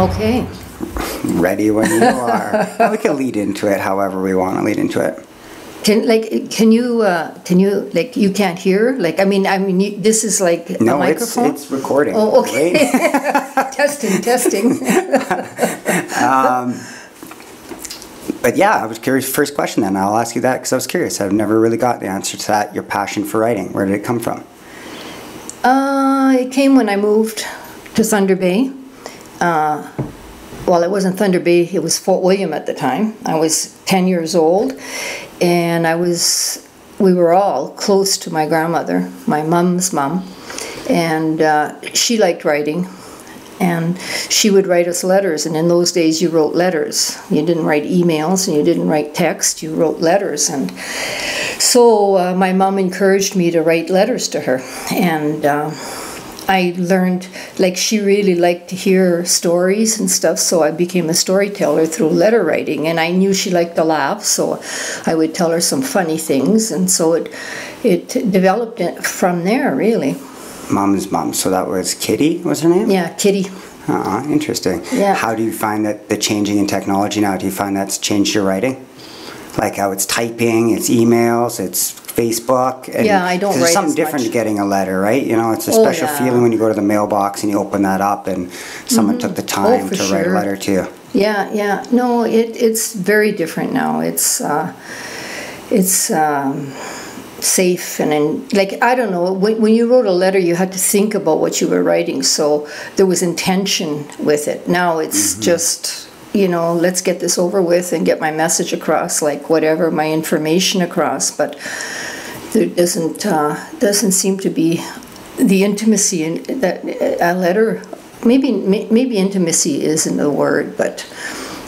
Okay. Ready when you are. we can lead into it however we want to lead into it. Can like can you uh, can you like you can't hear like I mean I mean you, this is like No, a it's, microphone. it's recording. Oh, okay. right? testing, testing. But yeah, I was curious. First question then. I'll ask you that because I was curious. I've never really got the answer to that. Your passion for writing. Where did it come from? Uh, it came when I moved to Thunder Bay. Uh, well, it wasn't Thunder Bay, it was Fort William at the time. I was 10 years old, and I was, we were all close to my grandmother, my mom's mom, and uh, she liked writing. And she would write us letters, and in those days you wrote letters. You didn't write emails and you didn't write text, you wrote letters. And so uh, my mom encouraged me to write letters to her. And uh, I learned, like, she really liked to hear stories and stuff, so I became a storyteller through letter writing. And I knew she liked to laugh, so I would tell her some funny things. And so it, it developed from there, really. Mom's mom. So that was Kitty. Was her name? Yeah, Kitty. Uh, interesting. Yeah. How do you find that the changing in technology now? Do you find that's changed your writing? Like how it's typing, it's emails, it's Facebook. And Yeah, I don't There's write something different much. to getting a letter, right? You know, it's a Oh, special yeah. feeling when you go to the mailbox and you open that up and someone took the time Oh, to write a letter to you. Yeah, yeah. No, it, it's very different now. It's uh, it's um, safe and in, like I don't know. When, when you wrote a letter, you had to think about what you were writing, so there was intention with it. Now it's just you know, let's get this over with and get my message across, like whatever my information across. But there doesn't uh, doesn't seem to be the intimacy in that a letter. Maybe maybe intimacy isn't the word, but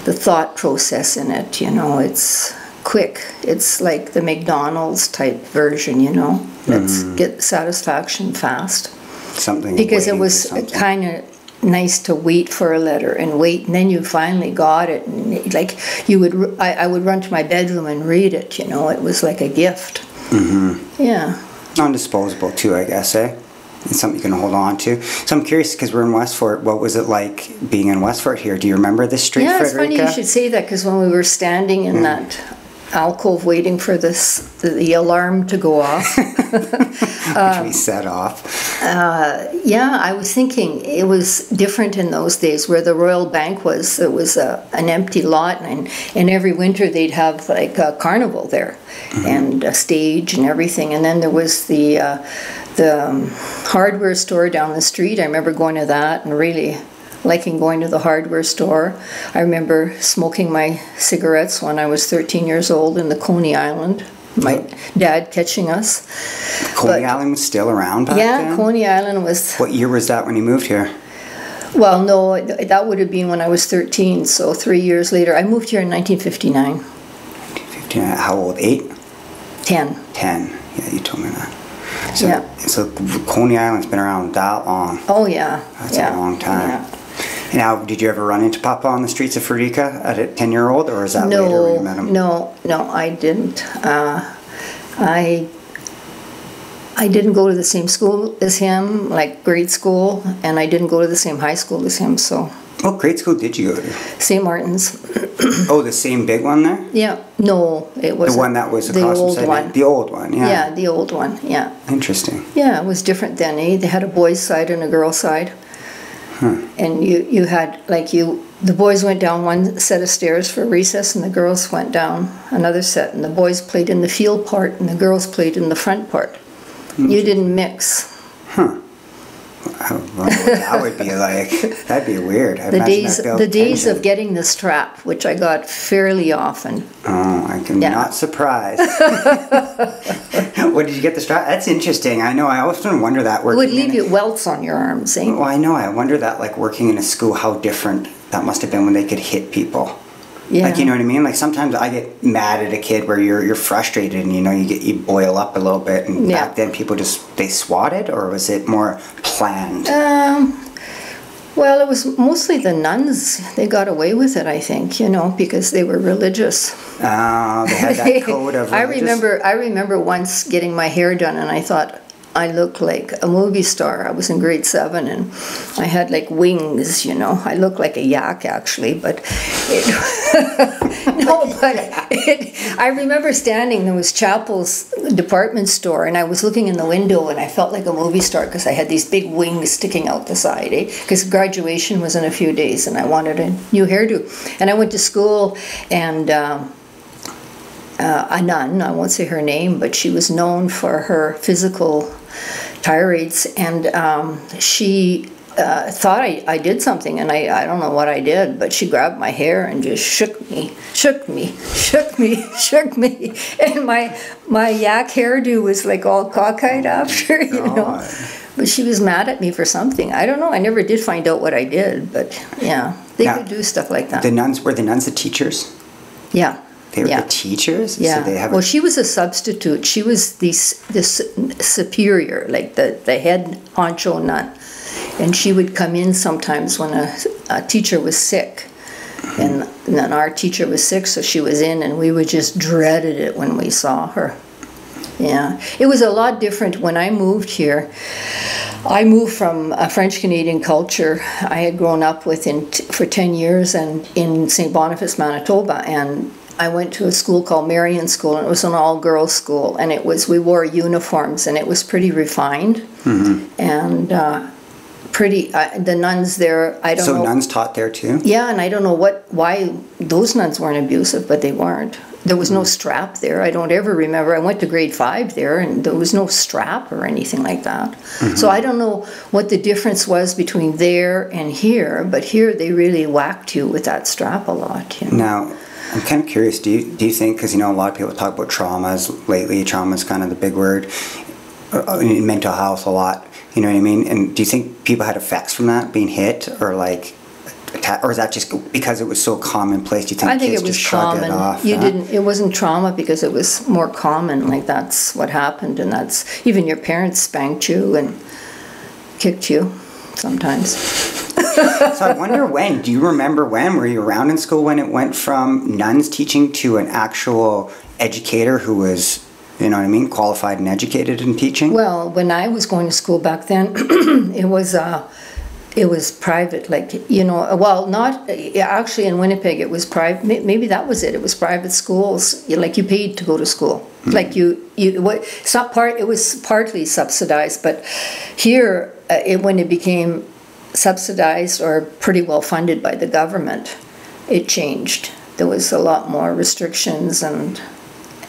the thought process in it. You know, it's quick. It's like the McDonald's type version. You know, let's get satisfaction fast Something because it was kind of nice to wait for a letter and wait and then you finally got it and like you would I would run to my bedroom and read it you know it was like a gift mm-hmm. yeah non-disposable too, I guess, eh? It's something you can hold on to. So I'm curious because we're in Westfort. What was it like being in Westfort here? Do you remember this street, yeah it's funny you should say that because when we were standing in that alcove waiting for this the, the alarm to go off Which Um, we set off. Yeah, I was thinking it was different in those days where the Royal Bank was. It was a, an empty lot, and, and every winter they'd have like a carnival there and a stage and everything. And then there was the, uh, the um, hardware store down the street. I remember going to that and really liking going to the hardware store. I remember smoking my cigarettes when I was 13 years old in the Coney Island. My dad catching us. Coney but- Island was still around back Yeah, then? Coney Island was What year was that when you moved here? Well, no, that would have been when I was 13, so three years later. I moved here in 1959. 15, how old? Eight? 10. 10. Yeah, you told me that. So, Yeah. so Coney Island's been around that long. Oh, yeah. That's yeah. a long time. yeah. Now, did you ever run into Papa on the streets of Frederica at a 10 year old, or is that later when No, you met him? no, no, I didn't. Uh, I I didn't go to the same school as him, like grade school, and I didn't go to the same high school as him. So What grade school did you go to? St. Martin's. Oh, the same big one there? Yeah, no, it was The one that was the across from old St. one. The old one, yeah. yeah, the old one. Yeah. Interesting. Yeah, it was different then. Eh? They had a boys' side and a girls' side, and you you had like you. The boys went down one set of stairs for recess, and the girls went down another set. And the boys played in the field part, and the girls played in the front part. You didn't mix. I don't know what that would be like. That'd be weird. I The days the days tension. of getting the strap, which I got fairly often. Oh, I can Yeah. not surprised. what did you get the strap? That's interesting. I know. I often wonder that It would leave you welts on your arms. Eh? Well, I know. I wonder that, like working in a school, how different that must have been when they could hit people. Yeah. Like you know what I mean? Like sometimes I get mad at a kid where you're you're frustrated and you know you get you boil up a little bit. And Yeah. back then people just they swatted, or was it more planned? Um, well, it was mostly the nuns. They got away with it, I think, you know, because they were religious. Oh, they had that code of. I remember, I remember once getting my hair done, and I thought, I looked like a movie star. I was in grade seven and I had like wings, you know. I looked like a yak actually, but it, no, but it, I remember standing, there was Chapples' department store and I was looking in the window and I felt like a movie star because I had these big wings sticking out the side, eh? Because graduation was in a few days and I wanted a new hairdo. And I went to school and um, uh, a nun, I won't say her name, but she was known for her physical tirades, and um, she uh, thought I, I did something, and I, I don't know what I did, but she grabbed my hair and just shook me, shook me, shook me, shook me, and my my yak hairdo was like all cockeyed after, you know. But she was mad at me for something. I don't know. I never did find out what I did, but yeah, they Now, could do stuff like that. The nuns were the nuns the teachers. yeah. They were yeah. the teachers. Yeah. So they have. well, she was a substitute. She was the s- the superior, like the the head honcho nun, and she would come in sometimes when a, a teacher was sick, and then our teacher was sick, so she was in, and we would just dreaded it when we saw her. Yeah, it was a lot different when I moved here. I moved from a French Canadian culture I had grown up with in for 10 years and in St. Boniface, Manitoba and I went to a school called Marion School and it was an all girls school and it was we wore uniforms and it was pretty refined and uh, pretty uh, the nuns there I don't so know nuns taught there too. yeah, and I don't know what why those nuns weren't abusive, but they weren't. There was no strap there. I don't ever remember. I went to grade five there, and there was no strap or anything like that. So I don't know what the difference was between there and here. But here they really whacked you with that strap a lot. You know? Now, I'm kind of curious. Do you do you think because you know a lot of people talk about traumas lately? Trauma is kind of the big word uh, in mental health a lot. You know what I mean? And do you think people had effects from that being hit or like? Or is that just because it was so commonplace? Do you think I think kids it was common. it off? you huh? didn't. It wasn't trauma because it was more common. Like that's what happened, and that's even your parents spanked you and kicked you sometimes. So I wonder when. Do you remember when? Were you around in school when it went from nuns teaching to an actual educator who was, you know what I mean, qualified and educated in teaching? Well, when I was going to school back then, it was uh, it was private. Like you know, well, not actually in Winnipeg. It was private. Maybe that was it. It was private schools. Like you paid to go to school. Like you, you what? It's not part. It was partly subsidized, but here, uh, it, when it became subsidized or pretty well funded by the government, it changed. There was a lot more restrictions and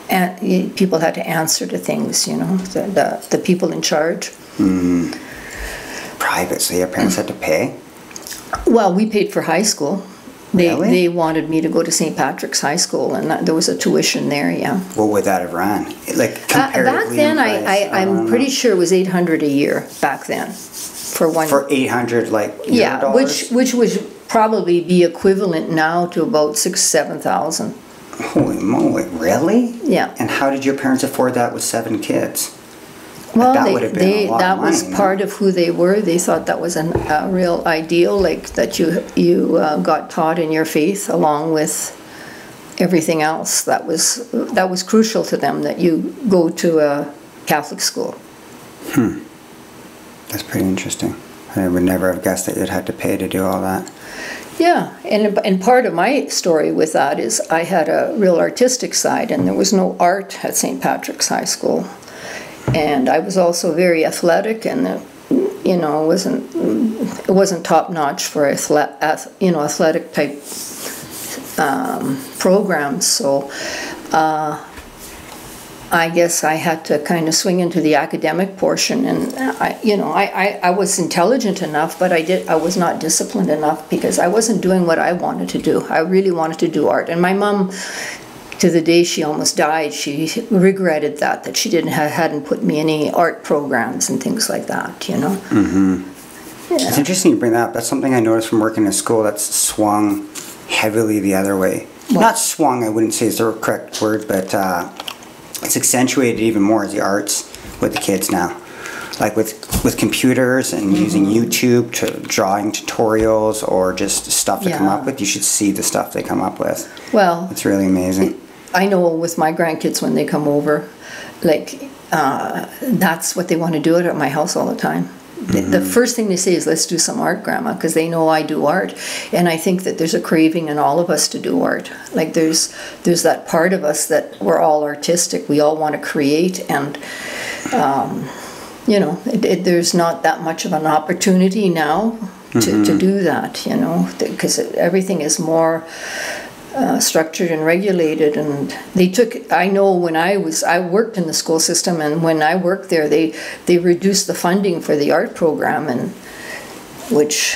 and people had to answer to things, you know, the, the, the people in charge. Private, so your parents had to pay? Well, we paid for high school. They, Really? they wanted me to go to St. Patrick's High School, and that, there was a tuition there, yeah. What would that have ran? Like Uh, back then, I, I, I'm pretty sure it was 800 a year back then for one. for eight hundred like yeah, dollars? which which would probably be equivalent now to about six, seven thousand. holy moly, really? Yeah. And how did your parents afford that with seven kids? Well, that they, would have been a they, lot of that was money, no? part of who they were. They thought that was an, a real ideal, like that you you uh, got taught in your faith along with everything else. That was that was crucial to them. That you go to a Catholic school. That's pretty interesting. I would never have guessed that you'd had to pay to do all that. Yeah, and and part of my story with that is I had a real artistic side, and there was no art at St. Patrick's High School, and I was also very athletic, and uh, you know wasn't it wasn't top notch for athlete, you know athletic type um, programs. So uh, I guess I had to kind of swing into the academic portion, and I, you know, I, I, I was intelligent enough, but I did I was not disciplined enough because I wasn't doing what I wanted to do. I really wanted to do art, and my mom, to the day she almost died, she regretted that that she didn't have, hadn't put me in any art programs and things like that. You know. Mm-hmm. It's interesting you bring that up. That's something I noticed from working in school that's swung heavily the other way. Not swung, I wouldn't say is the correct word, but uh, it's accentuated even more as the arts with the kids now. Like with with computers and using Mm-hmm. YouTube to drawing tutorials or just stuff to come up with, you should see the stuff they come up with. Well, It's really amazing. I know with my grandkids when they come over, like uh, that's what they want to do it at my house all the time. The- The first thing they say is, let's do some art, Grandma, because they know I do art. And I think that there's a craving in all of us to do art. Like there's, there's that part of us that we're all artistic. We all want to create and, um, you know, it, it, there's not that much of an opportunity now to, to do that, you know, because everything is more uh, structured and regulated and they took i know when i was i worked in the school system and when i worked there they they reduced the funding for the art program and which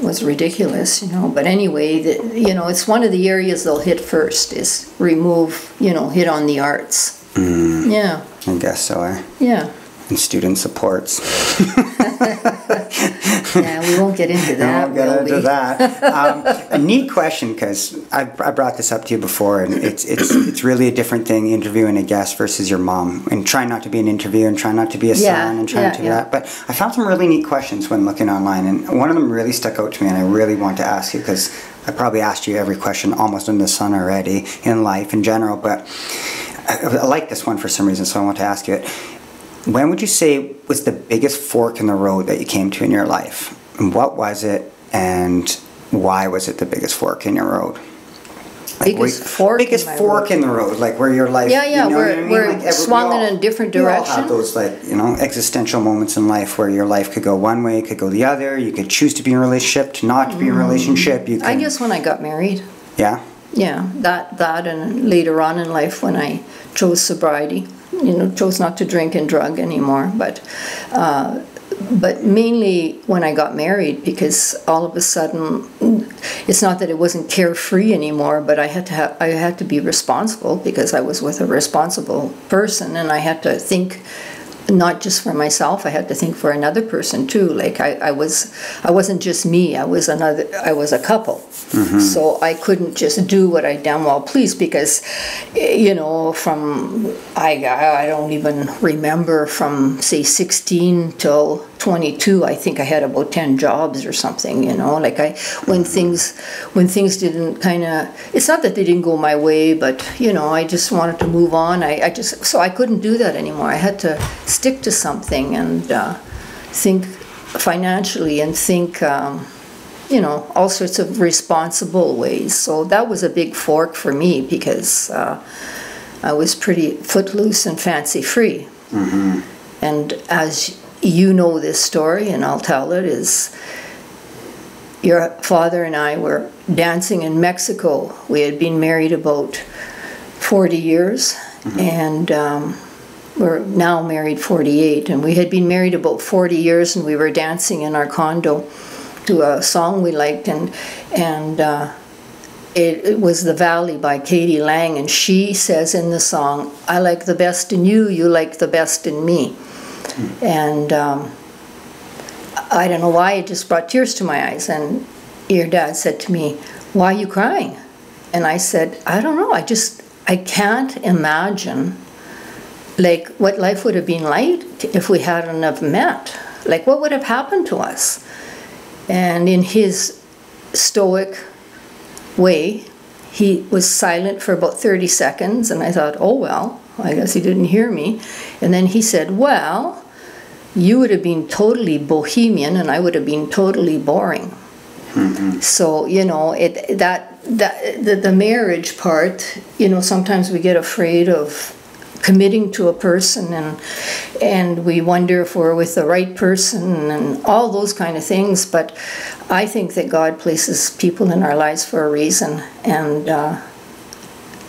was ridiculous you know but anyway the, you know it's one of the areas they'll hit first is remove you know hit on the arts yeah I guess so. Eh? yeah And student supports. yeah we won't get into that I'll get into we? that. Um, a neat question because I, I brought this up to you before, and it's it's it's really a different thing interviewing a guest versus your mom, and try not to be an interview and try not to be a Yeah, son and try yeah, not to be yeah. that. But I found some really neat questions when looking online, and one of them really stuck out to me, and I really want to ask you because I probably asked you every question almost in the sun already in life in general, but. I, I like this one for some reason, so I want to ask you it. When would you say was the biggest fork in the road that you came to in your life? And what was it, and why was it the biggest fork in your road? Like, Biggest where- fork biggest my fork road. in the road, like where your life. Yeah, yeah, you know what I mean? where Like, swung we in a different direction. we all have those like you know existential moments in life where your life could go one way, it could go the other. You could choose to be in a relationship, to not to be in a mm-hmm. relationship. You. Can, i guess when i got married Yeah. Yeah, that that and later on in life when I chose sobriety, you know, chose not to drink and drug anymore, but uh, but mainly when I got married because all of a sudden it's not that it wasn't carefree anymore, but I had to have I had to be responsible because I was with a responsible person and I had to think not just for myself i had to think for another person too like i, I was i wasn't just me i was another i was a couple. So i couldn't just do what i damn well please because eh, you know from i i don't even remember from say 16 till 22 i think i had about 10 jobs or something you know like i when things when things didn't kind of it's not that they didn't go my way but you know i just wanted to move on. I, I just so i couldn't do that anymore. I had to stick to something and uh, think financially and think um, you know all sorts of responsible ways. So that was a big fork for me because uh, i was pretty footloose and fancy free and as you know this story, and I'll tell it, is your father and I were dancing in Mexico. We had been married about 40 years, and um, we're now married 48. And we had been married about 40 years, and we were dancing in our condo to a song we liked, and and. Uh, it, it was The Valley by k.d. lang, and she says in the song, I like the best in you, you like the best in me. And um, I don't know why, it just brought tears to my eyes. And your dad said to me, Why are you crying? And I said, I don't know, I just, I can't imagine like what life would have been like if we hadn't have met. Like what would have happened to us? And in his stoic way. He was silent for about 30 seconds, and I thought, oh, well, I guess he didn't hear me. And then he said, well, you would have been totally bohemian, and I would have been totally boring. So, you know, it that, that the, the marriage part, you know, sometimes we get afraid of committing to a person and and we wonder if we're with the right person and all those kind of things but i think that god places people in our lives for a reason and uh,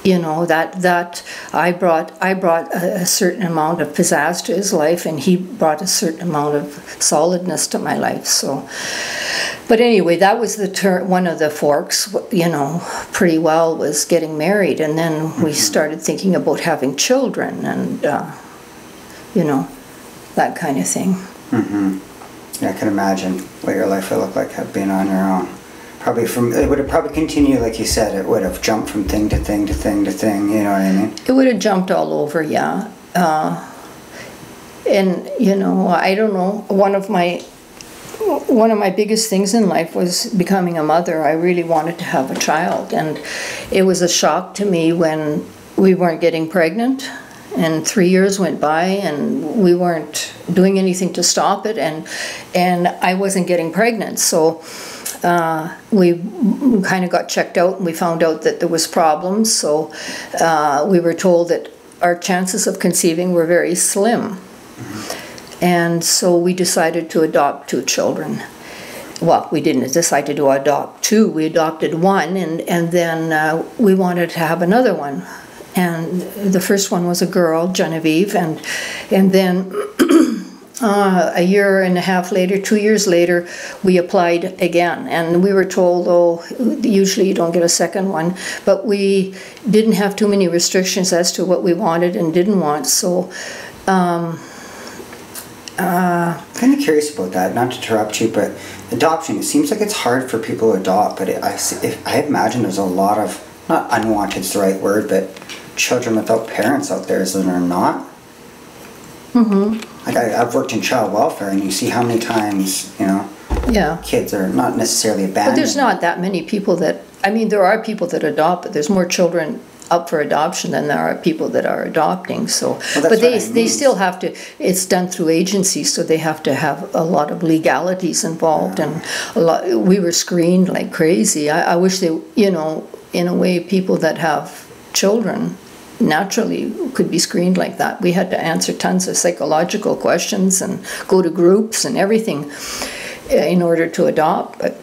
you know that that i brought i brought a, a certain amount of pizzazz to his life and he brought a certain amount of solidness to my life so but anyway, that was the ter- one of the forks, you know, pretty well was getting married. And then we started thinking about having children and, uh, you know, that kind of thing. Yeah, I can imagine what your life would look like had being on your own. Probably from it would have probably continued like you said. It would have jumped from thing to thing to thing to thing. You know what I mean? It would have jumped all over, yeah. Uh, and, you know, I don't know, one of my one of my biggest things in life was becoming a mother. I really wanted to have a child, and it was a shock to me when we weren't getting pregnant, And three years went by, and we weren't doing anything to stop it, and and I wasn't getting pregnant. So uh, we kind of got checked out, and we found out that there was problems. So uh, we were told that our chances of conceiving were very slim, and so we decided to adopt two children well, we didn't decide to adopt two. We adopted one, and and then uh, we wanted to have another one. And the first one was a girl, Genevieve, and and then uh, a year and a half later, two years later, we applied again, and we were told, oh, usually you don't get a second one, but we didn't have too many restrictions as to what we wanted and didn't want, so. Um, uh, kind of curious about that. Not to interrupt you, but adoption. It seems like it's hard for people to adopt, but it, I if, I imagine there's a lot of not unwanted is the right word, but children without parents out there that are not. Mm-hmm. Like I, I've worked in child welfare, and you see how many times you know. Yeah. Kids are not necessarily abandoned. But there's not that many people that. I mean, there are people that adopt, but there's more children up for adoption than there are people that are adopting. So, Well, but they I they still have to. It's done through agencies, so they have to have a lot of legalities involved, and a lot. We were screened like crazy. I, I wish they, you know, in a way, people that have children naturally could be screened like that. We had to answer tons of psychological questions and go to groups and everything uh, in order to adopt, but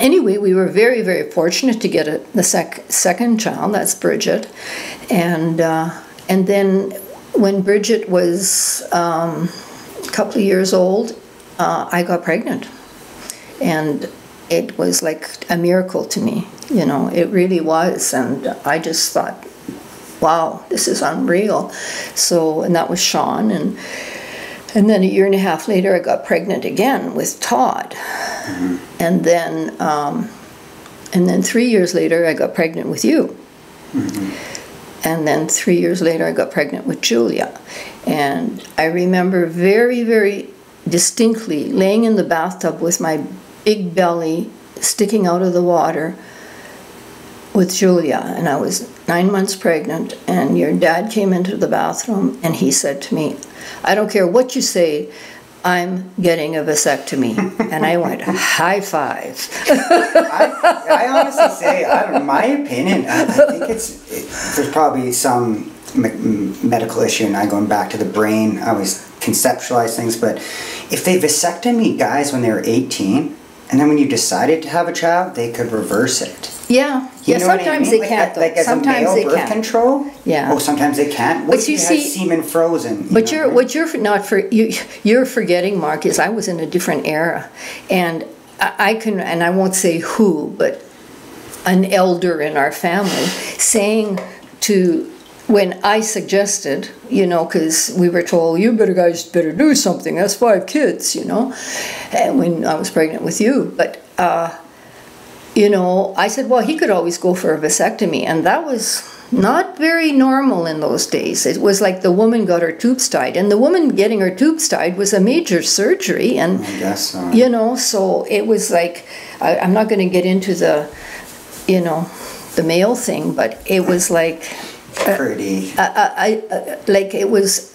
anyway, we were very, very fortunate to get a, the sec- second child. That's Bridget, and uh, and then when Bridget was um, a couple of years old, uh, I got pregnant, and it was like a miracle to me. You know, it really was, and I just thought, wow, this is unreal. So, and that was Sean, and and then a year and a half later, I got pregnant again with Todd, and then um, and then three years later, I got pregnant with you. And then three years later, I got pregnant with Julia. And I remember very, very distinctly laying in the bathtub with my big belly sticking out of the water with Julia. And I was nine months pregnant. And your dad came into the bathroom and he said to me, I don't care what you say, I'm getting a vasectomy. and I went, high five. I, I honestly say, I don't my opinion, I, I think it's, it, there's probably some m- medical issue, and I going back to the brain, I always conceptualize things, but if they vasectomy guys when they were 18, and then when you decided to have a child, they could reverse it. Yeah, You yeah. what I Sometimes mean? they can't. Like, as sometimes they can't. control? Yeah. Oh, sometimes they can't. What But you you, see- semen frozen? But you you're what you're not for you you're forgetting, Mark, is I was in a different era, and I, I can and I won't say who, but an elder in our family saying to when I suggested, you know, because we were told you better guys better do something. That's five kids, you know, and when I was pregnant with you, but. Uh, you know, I said, well, he could always go for a vasectomy, and that was not very normal in those days. It was like the woman got her tubes tied, and the woman getting her tubes tied was a major surgery, and I guess so. you know, so it was like I, I'm not going to get into the, you know, the male thing, but it was like uh, Pretty. I, I, I like it was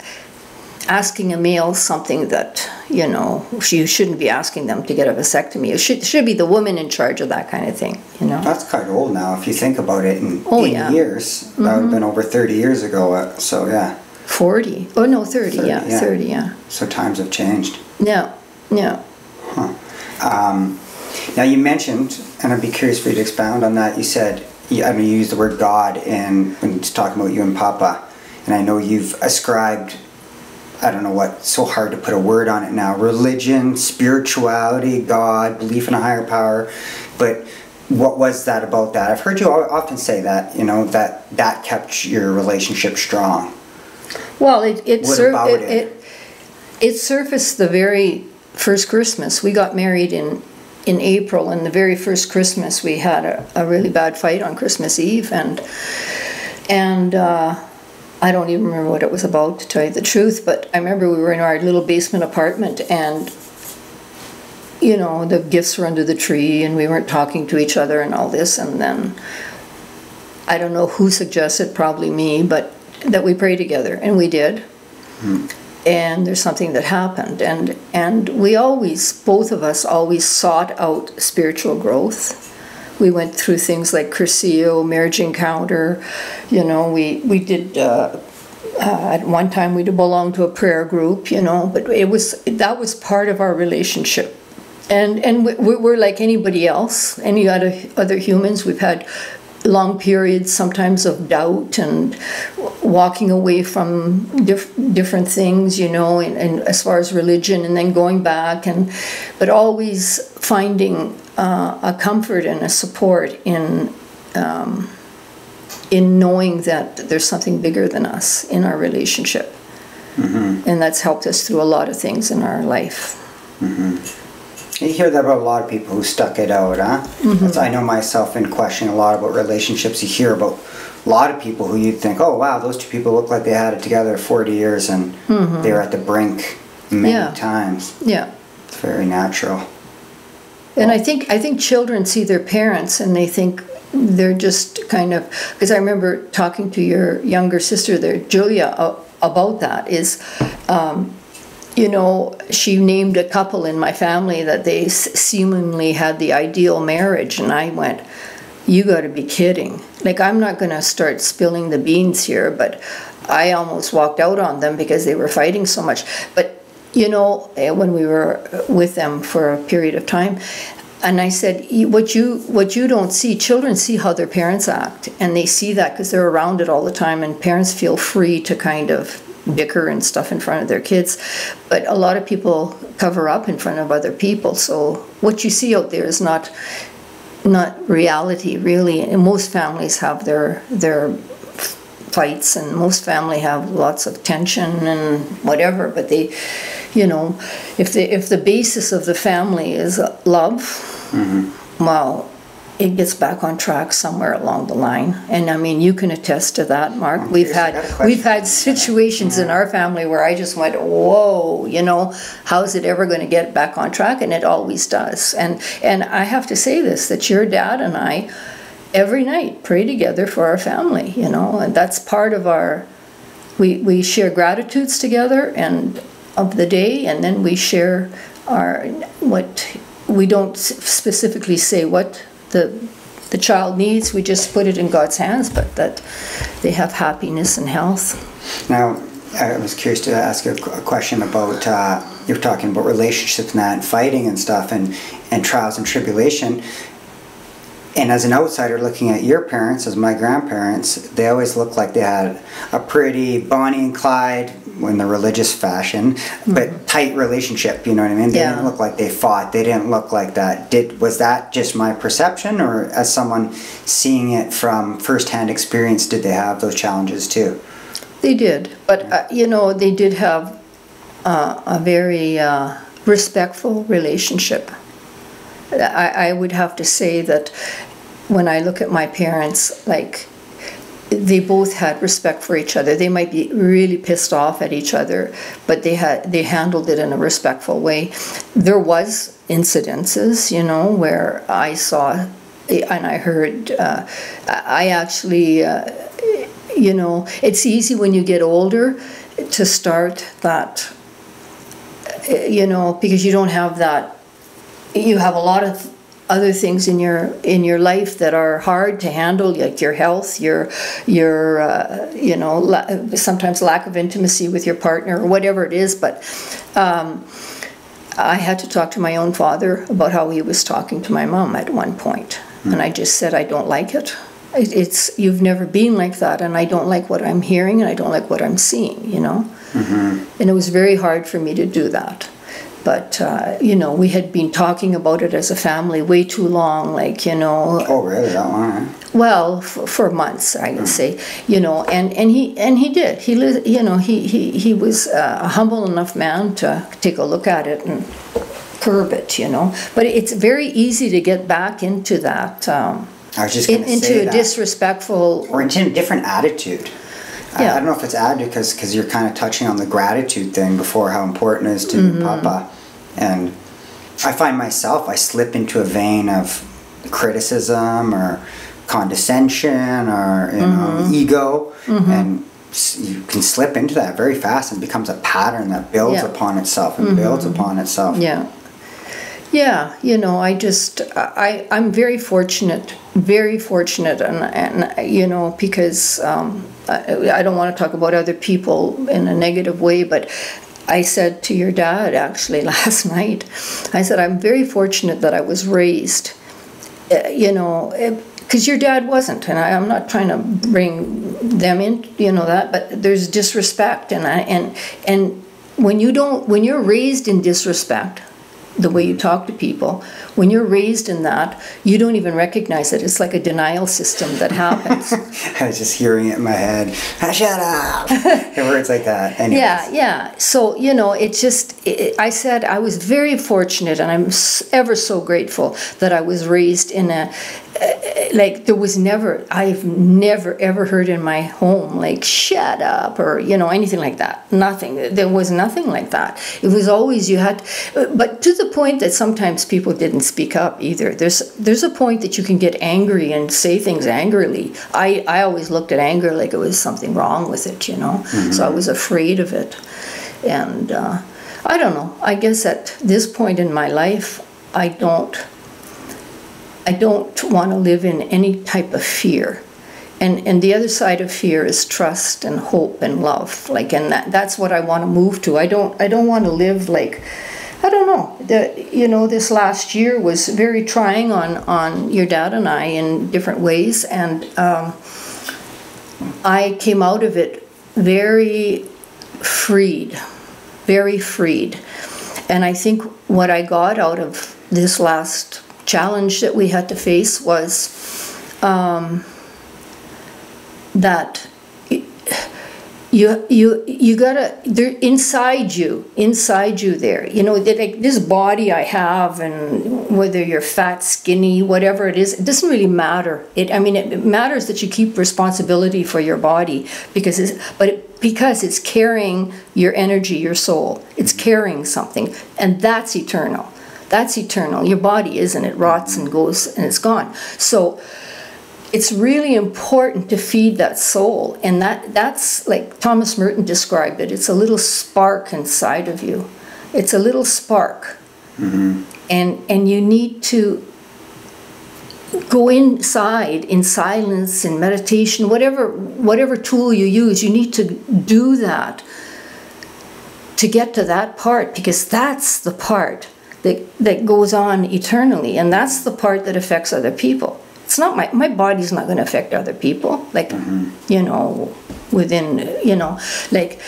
asking a male something that you know you shouldn't be asking them to get a vasectomy. It should should be the woman in charge of that kind of thing. You know. That's quite old now if you think about it. In Oh, 80 yeah. Mm-hmm. years, that would have been over 30 years ago. Uh, so, yeah. 40 oh no 30, 30, yeah, yeah. 30 yeah So, times have changed. yeah yeah Um, now, you mentioned, and I'd be curious for you to expound on that. You said, I mean, you used the word God and when it's talking about you and Papa. And I know you've ascribed, I don't know what, so hard to put a word on it now religion, spirituality, God, belief in a higher power. But what was that about that? I've heard you often say that, you know, that that kept your relationship strong. well it it, sur- it, it? it it surfaced the very first christmas we got married in in april and the very first christmas we had a, a really bad fight on christmas eve and and uh, I don't even remember what it was about, to tell you the truth, but I remember we were in our little basement apartment and you know, the gifts were under the tree and we weren't talking to each other and all this. And then I don't know who suggested, probably me, but that we pray together, and we did. Hmm. And there's something that happened, and and we always, both of us, always sought out spiritual growth. We went through things like Cursillo, marriage encounter. You know, we we did. Uh, uh, at one time, we belonged to a prayer group. You know, but it was that was part of our relationship and and we, we're like anybody else, any other other humans. We've had long periods sometimes of doubt and walking away from diff- different things you know and, and, as far as religion and then going back and but always finding uh, a comfort and a support in um, in knowing that there's something bigger than us in our relationship mm-hmm. and that's helped us through a lot of things in our life mm-hmm. You hear that about a lot of people who stuck it out, huh? Mm-hmm. I know myself in question a lot about relationships. You hear about a lot of people who you'd think, oh wow, those two people look like they had it together 40 years and mm-hmm. they were at the brink many yeah. times. Yeah. It's very natural. And I think I think children see their parents and they think they're just kind of because I remember talking to your younger sister there, Julia, uh, about that is. Um, you know, she named a couple in my family that they seemingly had the ideal marriage, and I went, You got to be kidding. Like, I'm not going to start spilling the beans here, but I almost walked out on them because they were fighting so much. But, you know, eh, when we were with them for a period of time, and I said, what you what you don't see, children see how their parents act, and they see that because they're around it all the time, and parents feel free to kind of bicker and stuff in front of their kids. But a lot of people cover up in front of other people. So what you see out there is not not reality really. And most families have their their fights and most family have lots of tension and whatever but they you know if the if the basis of the family is love mm-hmm. well it gets back on track somewhere along the line. And I mean, you can attest to that, Mark. I'm we've had we've had situations in our family where I just went, "Whoa!" You know, how's it ever going to get back on track? And it always does. And and I have to say this: that your dad and I, every night, pray together for our family. You know, and that's part of our. We we share gratitudes together and of the day, and then we share our what we don't specifically say what the the child needs. We just put it in God's hands, but that they have happiness and health. Now, I was curious to ask a question about uh, you're talking about relationships and that, and fighting and stuff, and and trials and tribulation. And as an outsider looking at your parents, as my grandparents, they always looked like they had a pretty Bonnie and Clyde in the religious fashion, mm-hmm. but tight relationship. You know what I mean? They yeah. didn't look like they fought. They didn't look like that. Did was that just my perception, or as someone seeing it from firsthand experience, did they have those challenges too? They did, but uh, you know, they did have uh, a very uh, respectful relationship. I, I would have to say that when I look at my parents, like they both had respect for each other. They might be really pissed off at each other, but they had they handled it in a respectful way. There was incidences, you know, where I saw and I heard. Uh, I actually, uh, you know, it's easy when you get older to start that. You know, because you don't have that. You have a lot of other things in your in your life that are hard to handle, like your health, your your uh, you know la- sometimes lack of intimacy with your partner or whatever it is. But um, I had to talk to my own father about how he was talking to my mom at one point, mm. and I just said I don't like it. It's you've never been like that, and I don't like what I'm hearing, and I don't like what I'm seeing. You know, mm-hmm. and it was very hard for me to do that but uh, you know we had been talking about it as a family way too long like you know oh really that long well for, for months i would mm. say you know and and he and he did he you know he he, he was a humble enough man to take a look at it and curb it you know but it's very easy to get back into that um, I was just in, into a that. disrespectful or into a different attitude yeah. I, I, don't know if it's attitude because because you're kind of touching on the gratitude thing before how important it is to mm-hmm. Papa. And I find myself, I slip into a vein of criticism or condescension or you know mm-hmm. ego mm-hmm. and you can slip into that very fast and becomes a pattern that builds Yeah. upon itself and builds upon itself. Yeah. Yeah, you know, I just, I, I'm very fortunate, very fortunate, and, and you know, because um, I, I don't want to talk about other people in a negative way, but I said to your dad actually last night, I said, I'm very fortunate that I was raised, uh, you know, because your dad wasn't, and I, I'm not trying to bring them in, you know that, but there's disrespect, and I, and and when you don't, when you're raised in disrespect, the way you talk to people, when you're raised in that, you don't even recognize it. It's like a denial system that happens. I was just hearing it in my head. Ah, shut up. words like that. Anyways. Yeah, yeah. So, you know, it just, it, I said I was very fortunate and I'm ever so grateful that I was raised in a, like, there was never, I've never ever heard in my home, like, shut up or, you know, anything like that. Nothing. There was nothing like that. It was always, you had, but to the point that sometimes people didn't speak up either. There's, there's a point that you can get angry and say things angrily. I, I always looked at anger like it was something wrong with it, you know? So I was afraid of it. And uh, I don't know. I guess at this point in my life, I don't. I don't want to live in any type of fear. And, and the other side of fear is trust and hope and love. Like, and that, that's what I want to move to. I don't, I don't want to live like, I don't know. The, you know, this last year was very trying on, on your dad and I in different ways. And um, I came out of it very freed, very freed. And I think what I got out of this last challenge that we had to face was um, that you you you gotta there inside you inside you there you know like this body i have and whether you're fat skinny whatever it is it doesn't really matter. It i mean it, matters that you keep responsibility for your body because it's but it, because it's carrying your energy your soul. It's carrying something and that's eternal that's eternal. Your body isn't it rots and goes and it's gone. So it's really important to feed that soul and that that's like thomas merton described it. It's a little spark inside of you. It's a little spark. Mm-hmm. and and you need to go inside in silence in meditation whatever whatever tool you use you need to do that to get to that part because that's the part that that goes on eternally and that's the part that affects other people. It's not my my body's not going to affect other people like mm-hmm. you know within you know like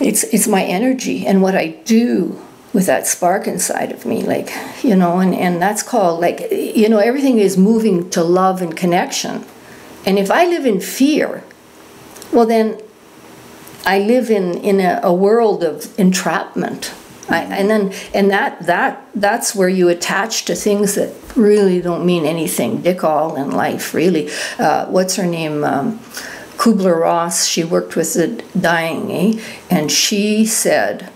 it's it's my energy and what i do with that spark inside of me like you know and and that's called like you know everything is moving to love and connection. And if i live in fear well then i live in in a, a world of entrapment I, and then and that that that's where you attach to things that really don't mean anything. Dick all in life really. Uh, what's her name? Um, Kübler-Ross she worked with the dying eh? and she said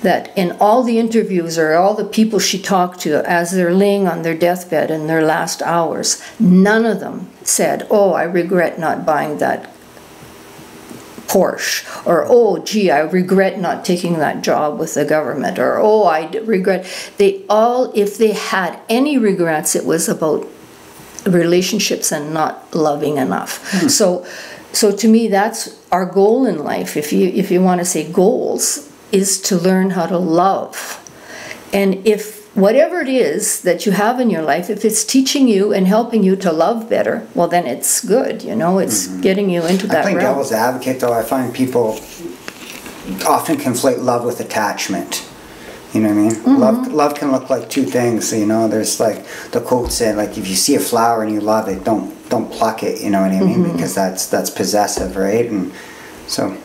that in all the interviews or all the people she talked to as they're laying on their deathbed in their last hours none of them said oh i regret not buying that Porsche, or oh, gee, I regret not taking that job with the government, or oh, I regret. They all, if they had any regrets, it was about relationships and not loving enough. Hmm. So, so to me, that's our goal in life. If you if you want to say goals, is to learn how to love, and if whatever it is that you have in your life, if it's teaching you and helping you to love better, well, then it's good. You know, it's mm-hmm. getting you into that. I think realm. devil's advocate, though. I find people often conflate love with attachment. You know what I mean? Mm-hmm. Love, love can look like two things. You know, there's like the quote said, like if you see a flower and you love it, don't don't pluck it. You know what I mean? Mm-hmm. Because that's that's possessive, right? And so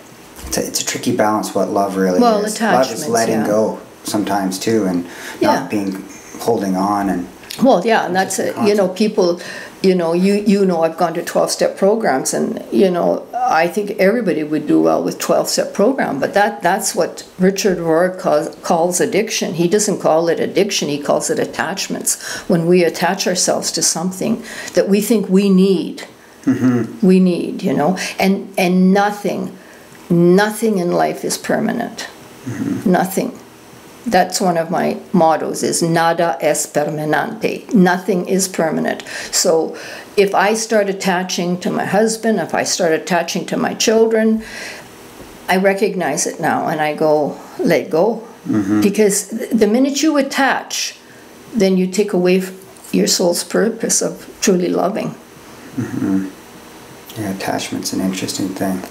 it's a, it's a tricky balance. What love really well, is. Love is letting yeah. go sometimes too, and Yeah. not being holding on and Well, yeah, and that's it. You know, people, you know, you you know, I've gone to twelve step programs, and you know, I think everybody would do well with twelve step program. But that that's what Richard Rohr calls, calls addiction. He doesn't call it addiction. He calls it attachments. When we attach ourselves to something that we think we need, mm-hmm. we need, you know, and and nothing, nothing in life is permanent, mm-hmm. nothing. That's one of my mottos is nada es permanente. Nothing is permanent. So if I start attaching to my husband, if I start attaching to my children, I recognize it now and I go, let go. Because the minute you attach, then you take away your soul's purpose of truly loving. Mm-hmm. Yeah, attachment's an interesting thing.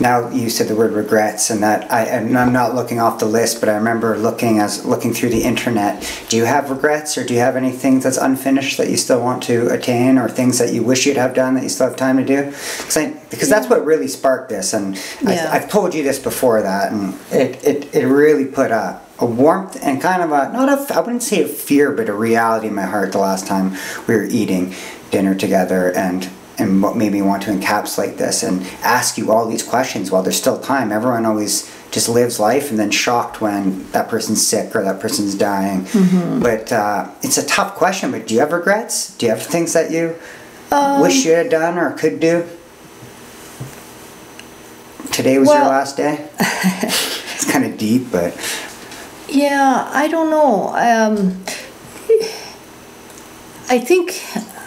Now you said the word regrets, and that I and I'm not looking off the list, but I remember looking as looking through the internet. Do you have regrets, or do you have anything that's unfinished that you still want to attain, or things that you wish you'd have done that you still have time to do? Because I, because that's what really sparked this, and Yeah. I, I've told you this before that, and it it, it really put a. A warmth and kind of a not a I wouldn't say a fear but a reality in my heart the last time we were eating dinner together and and what made me want to encapsulate this and ask you all these questions while there's still time. Everyone always just lives life and then shocked when that person's sick or that person's dying. But uh, it's a tough question. But do you have regrets? Do you have things that you wish you had done or could do? Today was your last day. it's kind of deep, but Yeah, I don't know. Um, I think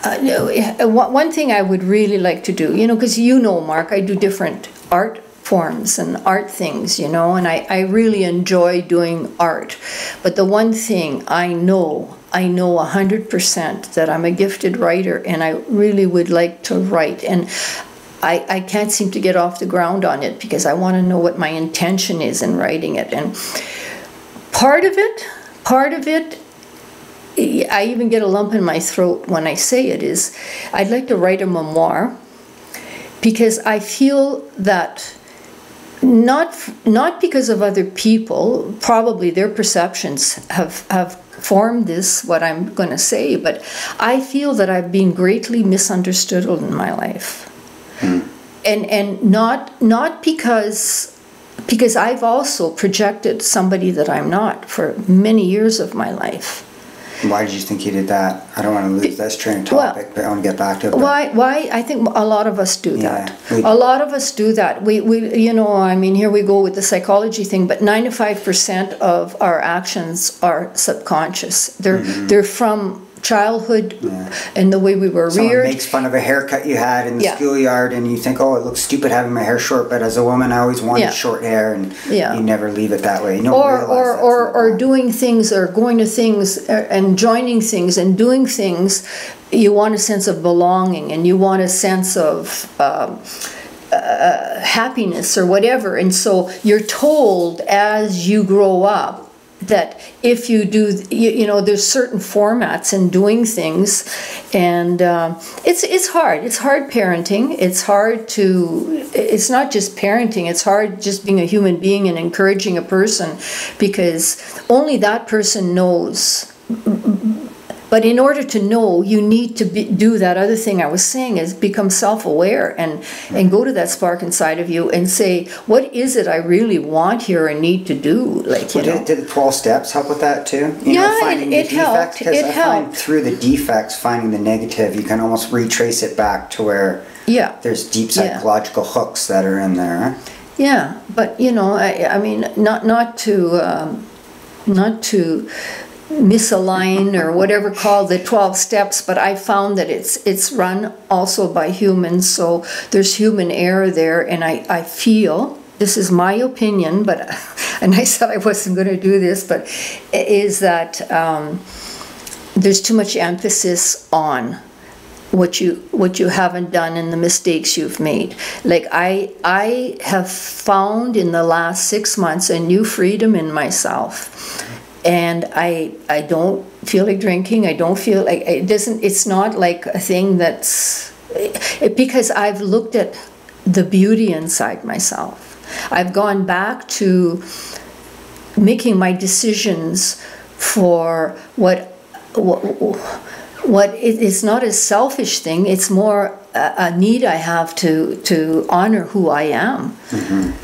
uh, no, uh, one one thing I would really like to do, you know, because you know, Mark, I do different art forms and art things, you know, and I, I really enjoy doing art. But the one thing I know, I know 100% that I'm a gifted writer and I really would like to write. And I, I can't seem to get off the ground on it because I want to know what my intention is in writing it. And part of it, part of it, I even get a lump in my throat when I say it, is I'd like to write a memoir because I feel that not not because of other people, probably their perceptions have have formed this what I'm going to say, but I feel that I've been greatly misunderstood in my life, hmm. and and not not because because I've also projected somebody that I'm not for many years of my life. Why did you think he did that? I don't want to lose this train of Well, topic, but I want to get back to it. Why? Why? I think a lot of us do Yeah, that. A lot of us do that. We, we, you know, I mean, here we go with the psychology thing. But ninety-five percent of our actions are subconscious. They're Mm-hmm. they're from childhood and the way we were Someone reared. makes fun of a haircut you had in the Yeah. schoolyard, and you think, "Oh, it looks stupid having my hair short." But as a woman, I always wanted Yeah. short hair, and Yeah. you never leave it that way. You or or or, or doing things or going to things uh, and joining things and doing things you want a sense of belonging and you want a sense of um, uh, happiness or whatever and so you're told as you grow up that if you do you, you know there's certain formats in doing things and um, it's it's hard. It's hard parenting. It's hard to it's not just parenting. It's hard just being a human being and encouraging a person because only that person knows but in order to know, you need to be, do that other thing I was saying is become self-aware and and go to that spark inside of you and say, what is it I really want here and need to do? Like you Well, know, did, did the 12 steps help with that too? You Yeah, it- finding it the helped, defects? it I find helped. through the defects, finding the negative, you can almost retrace it back to where yeah, there's deep Yeah. psychological hooks that are in there. yeah. But you know, I, I mean, not not to um, not to misalign or whatever called the 12 steps but i found that it's it's run also by humans so there's human error there and i i feel this is my opinion but and i said i wasn't going to do this but is that um, there's too much emphasis on what you what you haven't done and the mistakes you've made. Like i i have found in the last 6 months a new freedom in myself and i i don't feel like drinking. I don't feel like it doesn't it's not like a thing that's it, because i've looked at the beauty inside myself. I've gone back to making my decisions for what what, what it, it's not a selfish thing. It's more a, a need I have to to honor who I am,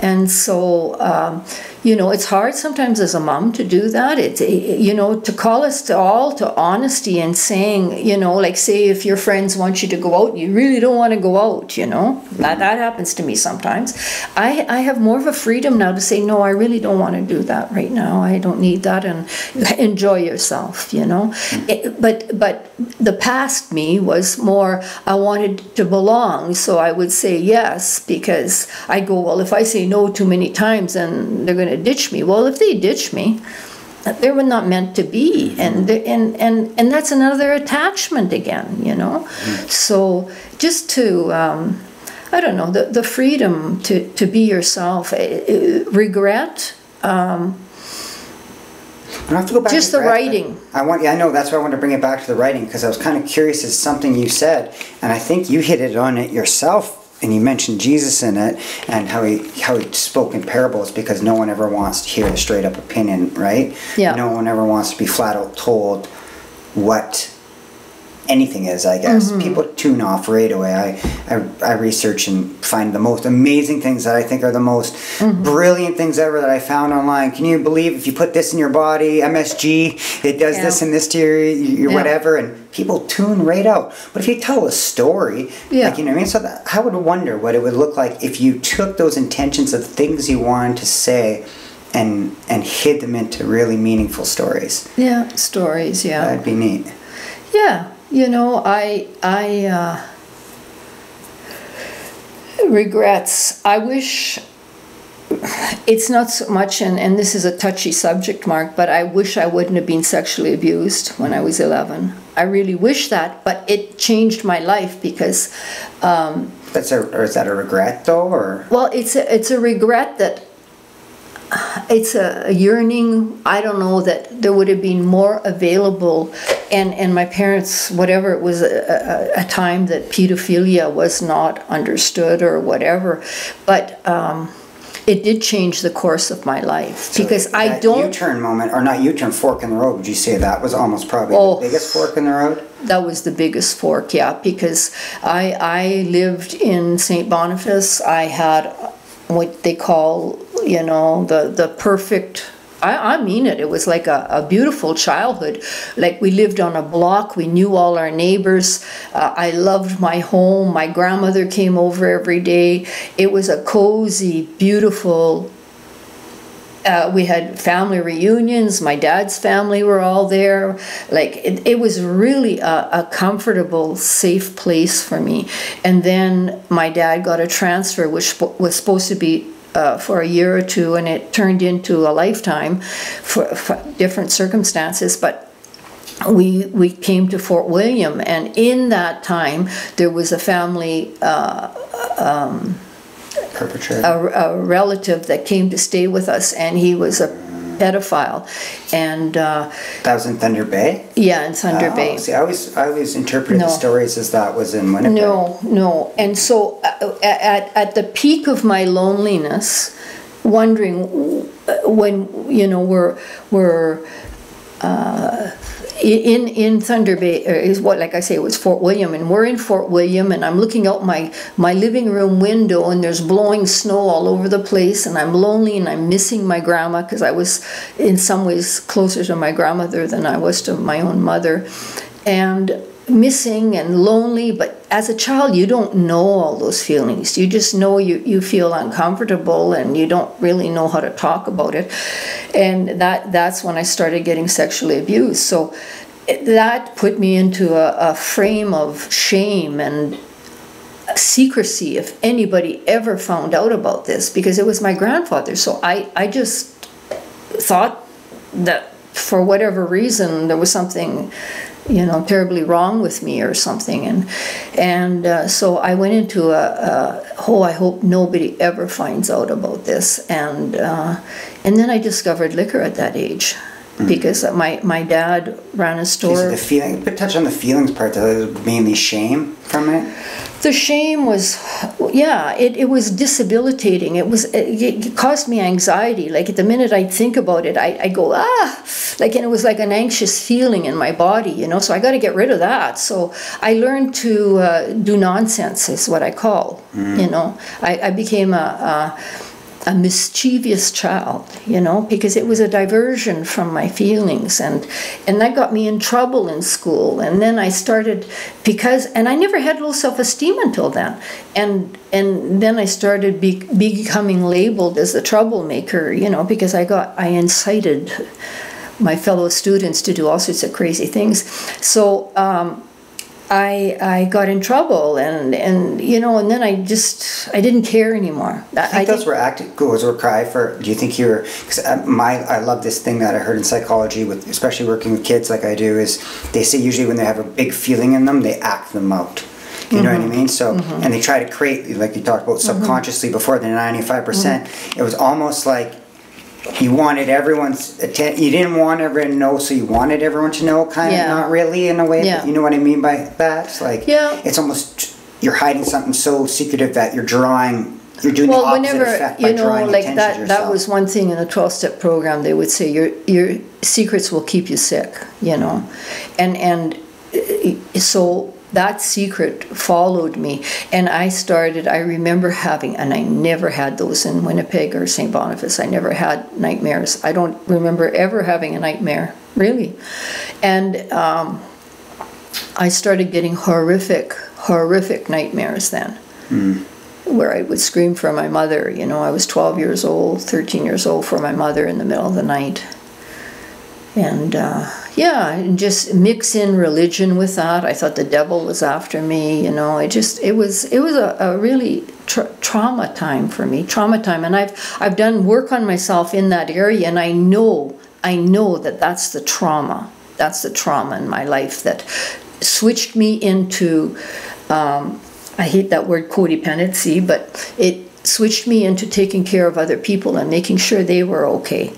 and so um, you know it's hard sometimes as a mom to do that. It's you know to call us to all to honesty and saying you know like say if your friends want you to go out, you really don't want to go out. You know that that happens to me sometimes. I I have more of a freedom now to say no. I really don't want to do that right now. I don't need that and enjoy yourself. You know, it, but but the past me was more I wanted to belong, so I would say yes because I go well if I say no too many times then they're going to ditch me. Well, if they ditch me, they were not meant to be, and and and and that's another attachment again, you know. So just to. Um, I don't know the, the freedom to, to be yourself. eh, eh, Regret, um, I have to go back. Just to the writing. I want. Yeah, I know. That's why I want to bring it back to the writing because I was kind of curious. It's something you said, and I think you hit it on it yourself. And you mentioned Jesus in it, and how he how he spoke in parables because no one ever wants to hear a straight up opinion, right? Yeah. No one ever wants to be flat out told what anything is, I guess. Mm-hmm. People tune off right away. I, I, I research and find the most amazing things that I think are the most Mm-hmm. brilliant things ever that I found online. Can you believe if you put this in your body, MSG, it does Yeah. this and this to your, your Yeah. whatever, and people tune right out. But if you tell a story, Yeah. like, you know what I mean? So that, I would wonder what it would look like if you took those intentions of things you wanted to say and and hid them into really meaningful stories. yeah, stories, yeah. That'd be neat. Yeah, you know, I I uh, regrets. I wish it's not so much, and, and this is a touchy subject, Mark, but I wish I wouldn't have been sexually abused when I was 11. I really wish that, but it changed my life because, um, That's a, or is that a regret though, or? well, it's a, it's a regret that it's a, a yearning. I don't know that there would have been more available, and and my parents, whatever it was, a, a, a time that pedophilia was not understood or whatever, but. Um, it did change the course of my life because I don't. U-turn moment, or not U-turn, fork in the road. Would you say that was almost probably Oh. the biggest fork in the road? That was the biggest fork, yeah, because I I lived in St. Boniface. I had what they call, you know, the the perfect. I, I mean it. It was like a, a beautiful childhood. Like we lived on a block. We knew all our neighbors. Uh, I loved my home. My grandmother came over every day. It was a cozy, beautiful uh, we had family reunions. My dad's family were all there. Like it, it was really a, a comfortable, safe place for me. And then my dad got a transfer, which was supposed to be uh, for a year or two, and it turned into a lifetime for, for different circumstances. But we we came to Fort William, and in that time there was a family. Uh, Perpetrator. a, a relative that came to stay with us, and he was a pedophile, and uh, that was in Thunder Bay. yeah, in Thunder Oh, Bay. See, I always, I always interpreted No. the stories as that was in Winnipeg. No, no, and so uh, at at the peak of my loneliness, wondering uh, when you know we're we're. Uh, in in Thunder Bay uh, is what like I say it was Fort William and we're in Fort William and I'm looking out my my living room window and there's blowing snow all over the place and I'm lonely and I'm missing my grandma because I was in some ways closer to my grandmother than I was to my own mother. And missing and lonely but as a child you don't know all those feelings. You just know you, you feel uncomfortable and you don't really know how to talk about it. And that that's when i started getting sexually abused. So that put me into a, a frame of shame and secrecy if anybody ever found out about this because it was my grandfather. So i, I just thought that for whatever reason there was something you know terribly wrong with me or something. And and uh, so I went into a, a oh I hope nobody ever finds out about this. And uh, and then I discovered liquor at that age because my, my dad ran a store. store. the feeling? But touch on the feelings part. Though, mainly shame from it. The shame was, yeah, it, it was disabilitating. It was, it, it caused me anxiety. Like at the minute I'd think about it, I, I'd go, ah, like, and it was like an anxious feeling in my body, you know, so I got to get rid of that. So I learned to uh, do nonsense, is what I call, you know. I, I became a, a, a mischievous child, you know, because it was a diversion from my feelings, and and that got me in trouble in school. And then I started because, and I never had low self esteem until then, and and then I started be, becoming labeled as the troublemaker, you know, because I got I incited my fellow students to do all sorts of crazy things. So. Um, I, I got in trouble and, and you know and then I just I didn't care anymore. I think those were active goals or cry for. Do you think you were? Because uh, my I love this thing that I heard in psychology with especially working with kids like I do is they say usually when they have a big feeling in them they act them out. You know what I mm-hmm. mean? So mm-hmm. and they try to create like you talked about mm-hmm. subconsciously before the ninety five percent. It was almost like you wanted everyone's attention. You didn't want everyone to know, so you wanted everyone to know, kind Yeah. of, not really in a way. Yeah. You know what I mean by that? It's like Yeah. it's almost you're hiding something so secretive that you're drawing. You're doing the well, opposite whenever effect by you know, drawing like attention that, that was one thing in a twelve-step program. They would say your your secrets will keep you sick, you know, and and uh, so that secret followed me, and I started. I remember having, and I never had those in Winnipeg or St. Boniface. I never had nightmares. I don't remember ever having a nightmare, really, and. Um, I started getting horrific, horrific nightmares then where I would scream for my mother. You know, I was 12 years old, 13 years old for my mother in the middle of the night. And uh, yeah, and just mix in religion with that. I thought the devil was after me. You know, it just it was it was a, a really tra- trauma time for me, trauma time. And I've I've done work on myself in that area, and I know I know that that's the trauma. That's the trauma in my life that switched me into. Um, I hate that word codependency, but it switched me into taking care of other people and making sure they were okay.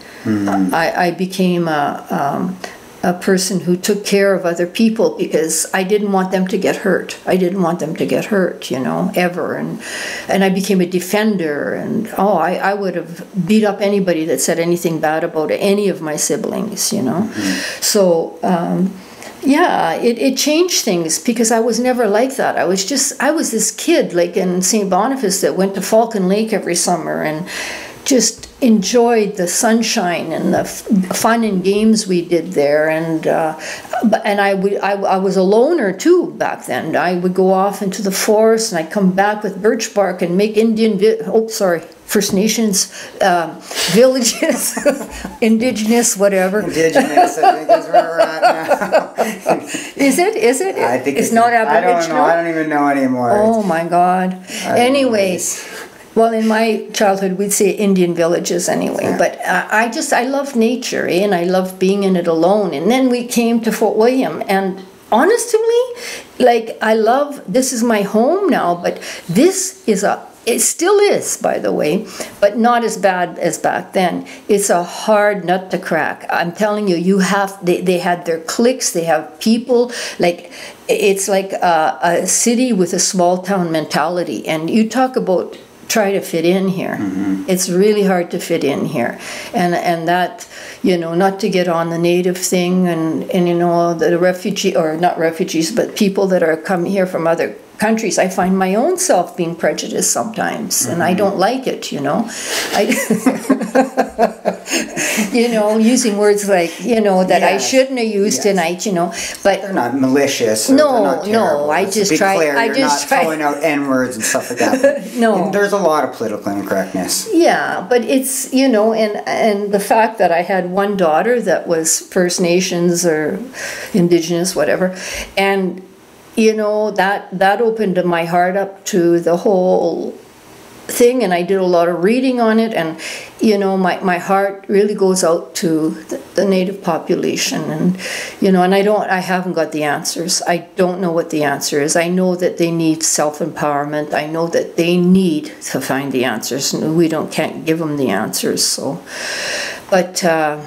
I, I became a, um, a person who took care of other people because I didn't want them to get hurt. I didn't want them to get hurt, you know, ever. And and I became a defender. And oh, I, I would have beat up anybody that said anything bad about any of my siblings, you know. So. Um, yeah, it, it changed things because I was never like that. I was just, I was this kid like in St. Boniface that went to Falcon Lake every summer and just enjoyed the sunshine and the f- fun and games we did there. And uh, but- and I, would, I, I was a loner too back then. I would go off into the forest and I'd come back with birch bark and make Indian, oh, sorry, First Nations um, villages, indigenous, whatever. Indigenous, I think is where we're at now. Is it? Is it? I think it's, not Aboriginal. I don't know. I don't even know anymore. Oh my God. Anyways, well, in my childhood, we'd say Indian villages anyway. But uh, I just, I love nature, eh? and I love being in it alone. And then we came to Fort William, and honestly, like, I love, this is my home now, but this is a, it still is, by the way, but not as bad as back then. It's a hard nut to crack. I'm telling you, you have, they, they had their cliques, they have people, like, it's like a, a city with a small town mentality. And you talk about try to fit in here. Mm-hmm. It's really hard to fit in here, and and that you know not to get on the native thing and and you know the refugee or not refugees but people that are come here from other countries. I find my own self being prejudiced sometimes, and I mm-hmm. don't like it. You know, I. you know, using words like you know that I shouldn't have used Yes. tonight. You know, but They're not malicious. No, they're not no. I just be try- Clear, I you're just not try- throwing out n words and stuff like that. No. And there's a lot of political incorrectness. Yeah, but it's you know, and and the fact that I had one daughter that was First Nations or Indigenous, whatever, and you know that that opened my heart up to the whole thing, and I did a lot of reading on it, and you know, my my heart really goes out to the, the native population, and you know, and I don't, I haven't got the answers. I don't know what the answer is. I know that they need self empowerment. I know that they need to find the answers, and we don't can't give them the answers. So, but. Uh,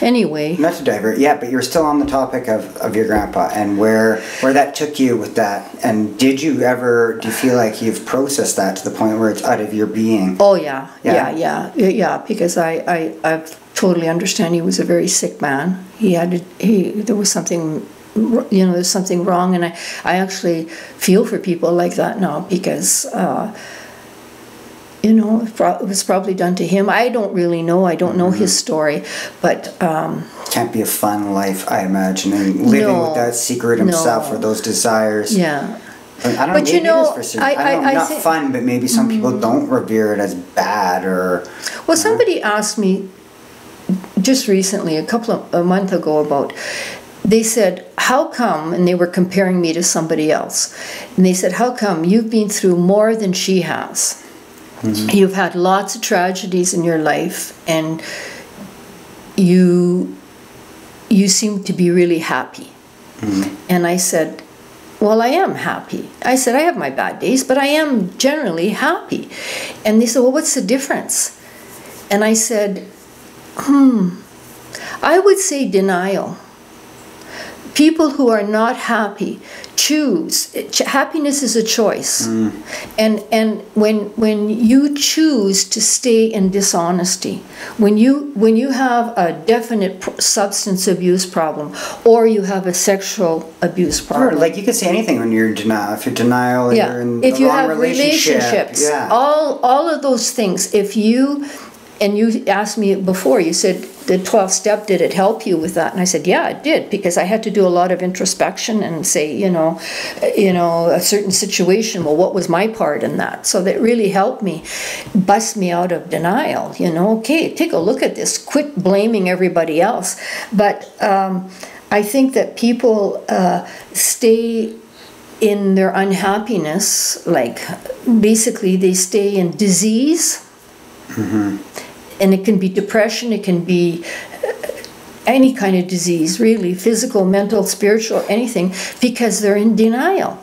anyway, Not to divert, yeah, but you're still on the topic of, of your grandpa and where where that took you with that. And did you ever do you feel like you've processed that to the point where it's out of your being? oh yeah, Yeah. yeah, yeah, yeah, because I, I, I totally understand he was a very sick man. He had, to, he, there was something, you know, there's something wrong, and I, I actually feel for people like that now because, uh, you know, it was probably done to him. I don't really know. I don't know Mm-hmm. his story, but um, Can't be a fun life, I imagine, and living No, with that secret himself no. or those desires. yeah. I don't know, But you know, it is for certain. I- I, don't know, I- I not think- Mm. fun, but maybe some people don't revere it as bad or Well, somebody asked me just recently, a couple of a month ago, about. They said, "How come?" And they were comparing me to somebody else, and they said, "How come you've been through more than she has? You've had lots of tragedies in your life, and you you seem to be really happy." And I said, Well, I am happy. I said, I have my bad days, but I am generally happy. And they said, Well, what's the difference? And I said, Hmm, I would say denial. People who are not happy choose. Happiness is a choice. Mm. And, and when, when you choose to stay in dishonesty, when you, when you have a definite pr- substance abuse problem or you have a sexual abuse or problem, like you could say anything when you're in denial. If you're denial, yeah. you're in if you have relationship. relationships, yeah. all all of those things. If you and you asked me before, you said the 12 step, did it help you with that? And I said, yeah, it did, because I had to do a lot of introspection and say, you know, you know, a certain situation, well, what was my part in that? So that really helped me, bust me out of denial, you know, okay, take a look at this, quit blaming everybody else. But um, I think that people uh, stay in their unhappiness, like basically they stay in disease. And it can be depression, it can be uh, any kind of disease, really, physical, mental, spiritual, anything, because they're in denial.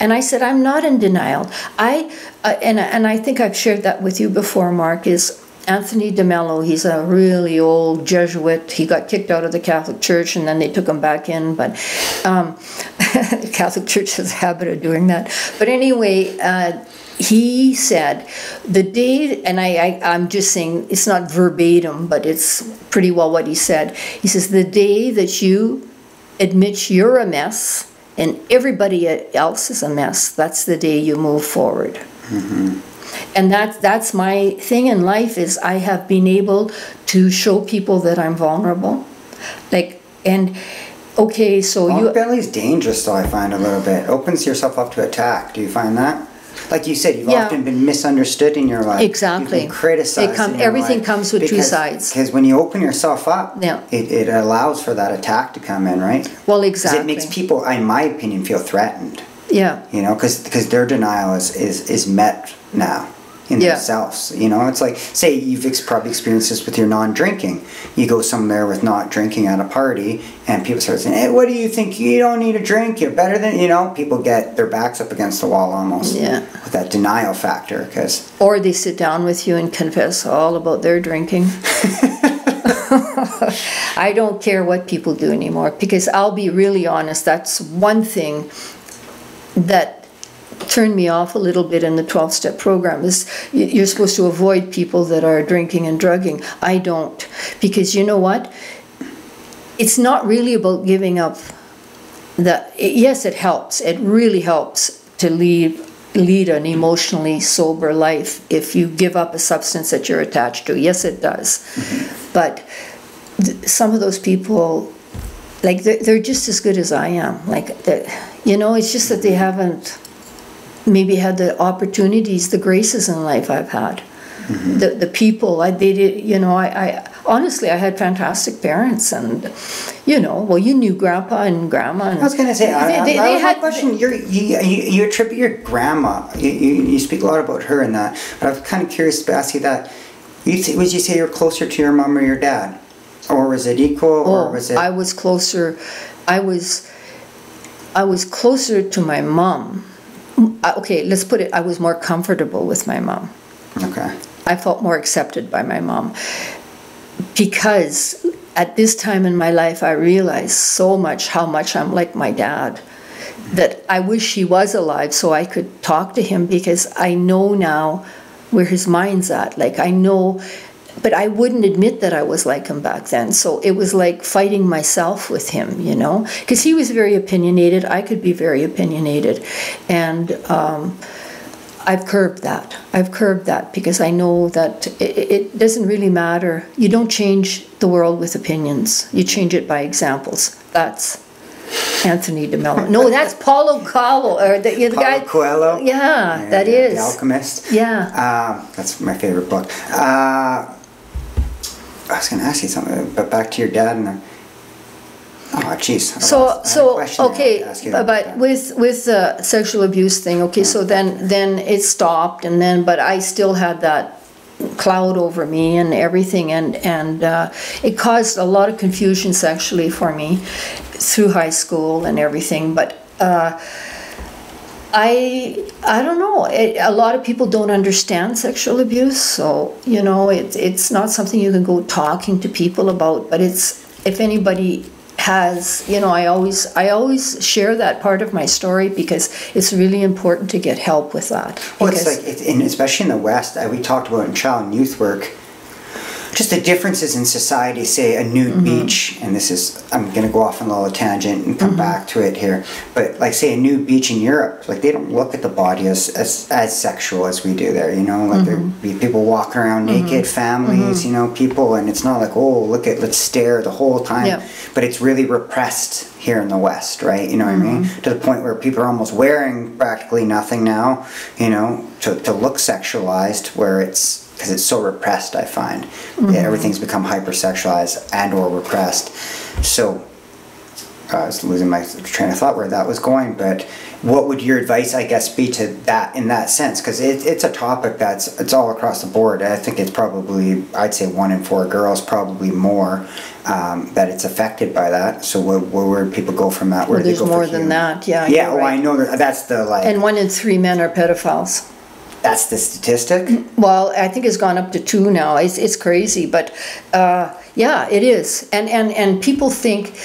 And I said, I'm not in denial. I, uh, and, and I think I've shared that with you before, Mark, is Anthony DeMello. He's a really old Jesuit. He got kicked out of the Catholic Church and then they took him back in. But um, the Catholic Church has a habit of doing that. But anyway, uh, he said the day, and I, I, I'm just saying it's not verbatim, but it's pretty well what he said. He says, the day that you admit you're a mess and everybody else is a mess, that's the day you move forward. Mm-hmm. And that, that's my thing in life is I have been able to show people that I'm vulnerable. Like, and okay, so you. Vulnerability is dangerous, though. I find a little bit opens yourself up to attack. Do you find that? Like you said, you've Yeah. often been misunderstood in your life. Exactly. Criticized. It come- everything comes with two because, sides. Because when you open yourself up, Yeah. it, it allows for that attack to come in, right? Well, exactly. it makes people, in my opinion, feel threatened. Yeah. You know, because their denial is, is is met now in Yeah. themselves. You know, it's like say you've ex- probably experienced this with your non-drinking. You go somewhere with not drinking at a party, and people start saying, "Hey, what do you think? You don't need a drink. You're better than you know." People get their backs up against the wall almost. Yeah. With that denial factor, because Or they sit down with you and confess all about their drinking. I don't care what people do anymore because I'll be really honest, that's one thing that turned me off a little bit in the 12 step program is you're supposed to avoid people that are drinking and drugging. I don't because you know what? It's not really about giving up the yes it helps. It really helps to lead lead an emotionally sober life if you give up a substance that you're attached to. Yes it does. Mm-hmm. But th- some of those people like they're, they're just as good as I am. Like you know, it's just that they haven't maybe had the opportunities, the graces in life I've had. Mm-hmm. The the people I they did, you know, I, I honestly I had fantastic parents and you know, well you knew grandpa and grandma and I was gonna say, I, they, I, they, I they have had a question. You're, you, you attribute your grandma. You, you, you speak a lot about her in that, but I'm kind of curious to ask you that. You th- would you say you're closer to your mom or your dad, or was it equal, or Oh, was it? I was closer. I was. I was closer to my mom. Uh, Okay, let's put it. I was more comfortable with my mom. okay. I felt more accepted by my mom because at this time in my life, I realize so much how much I'm like my dad. That I wish he was alive so I could talk to him because I know now where his mind's at. Like, I know, but I wouldn't admit that I was like him back then. So it was like fighting myself with him, you know? Because he was very opinionated. I could be very opinionated. And, um, I've curbed that. I've curbed that because I know that it, it, doesn't really matter. You don't change the world with opinions. You change it by examples. That's Anthony DeMello. No, that's Paulo Coelho, or the, the Paulo guy. Coelho. Yeah, Yeah, that yeah, is. The Alchemist. Yeah. Um, that's my favorite book. Uh, I was going to ask you something, but back to your dad and the. Oh, jeez. So, so question I wanted okay, to ask you but about but that. with with the sexual abuse thing, okay, so then then it stopped, and then but I still had that cloud over me and everything, and and uh, it caused a lot of confusion sexually for me through high school and everything, but. Uh, I I don't know. It, a lot of people don't understand sexual abuse, so you know it's it's not something you can go talking to people about. But it's if anybody has, you know, I always I always share that part of my story because it's really important to get help with that. Well, it's like, it, in, especially in the West, uh, we talked about in child and youth work, just the differences in society. Say a nude Mm-hmm. beach, and this is I'm going to go off on a little tangent and Mm-hmm. come back to it here. But like, say a nude beach in Europe, like they don't look at the body as as, as sexual as we do there. You know, like Mm-hmm. there'd be people walking around naked, families, you know, people, and it's not like oh look at let's stare the whole time. But it's really repressed here in the West, right? You know what I mean? Mm-hmm. To the point where people are almost wearing practically nothing now, you know, to, to look sexualized, where it's because it's so repressed. I find Mm-hmm. Yeah, everything's become hypersexualized and or repressed. So I was losing my train of thought where that was going, but what would your advice, I guess, be to that in that sense? Because it, it's a topic that's it's all across the board. I think it's probably I'd say one in four girls, probably more, um, that it's affected by that. So where, where would people go from that? Where Well, there's more than that, yeah, Yeah, well, I know that that's the like and one in three men are pedophiles. That's the statistic. Well, I think it's gone up to two now. It's, it's crazy, but uh, yeah, it is. And, and, and people think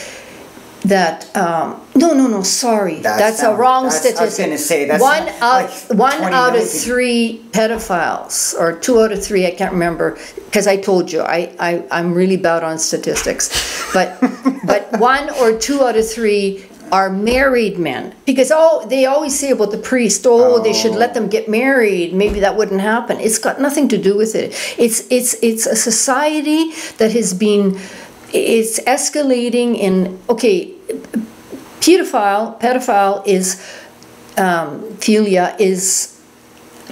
that, um, no, no, no, sorry. That's That's, a wrong that's- I was statistic. gonna say, that's one out, like one 20 out of three pedophiles, or two out of three, I can't remember, because I told you, I, I, I'm really bad on statistics. But, but one or two out of three are married men. Because, oh, they always say about the priest, oh, they should let them get married. Maybe that wouldn't happen. It's got nothing to do with it. It's, it's, it's a society that has been, it's escalating in, okay, pedophile, pedophile is, um, philia is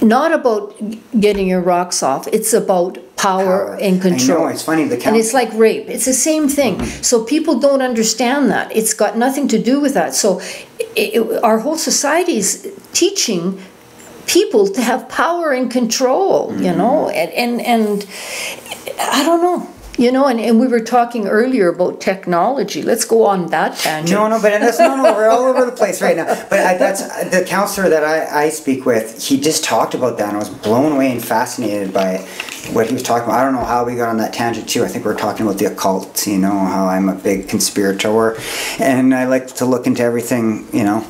not about getting your rocks off. It's about power, Power. and I control. know, it's funny, the and it's like rape. It's the same thing. Mm-hmm. So people don't understand that. It's got nothing to do with that. So it, it- our whole society is teaching people to have power and control. You mm-hmm. know, and and and I don't know. You know, and, and we were talking earlier about technology. Let's go on that tangent. No, no, but that's no, no. We're all over the place right now. But I, that's the counselor that I, I speak with. He just talked about that, and I was blown away and fascinated by what he was talking about. I don't know how we got on that tangent too. I think we are talking about the occult. You know how I'm a big conspirator, and I like to look into everything. You know,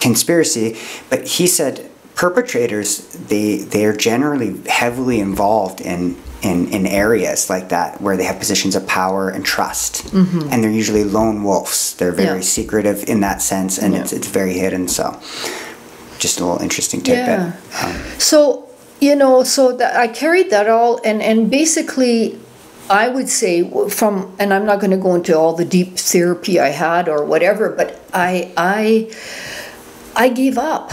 conspiracy. But he said perpetrators they they are generally heavily involved in in, in areas like that where they have positions of power and trust and they're usually lone wolves they're very Mm-hmm. Yeah. secretive in that sense and Yeah. it's, it's very hidden so just a little interesting tidbit Yeah. um, So, you know, so that I carried that all, and, and basically, I would say from, and I'm not going to go into all the deep therapy I had or whatever, but I, I, I gave up.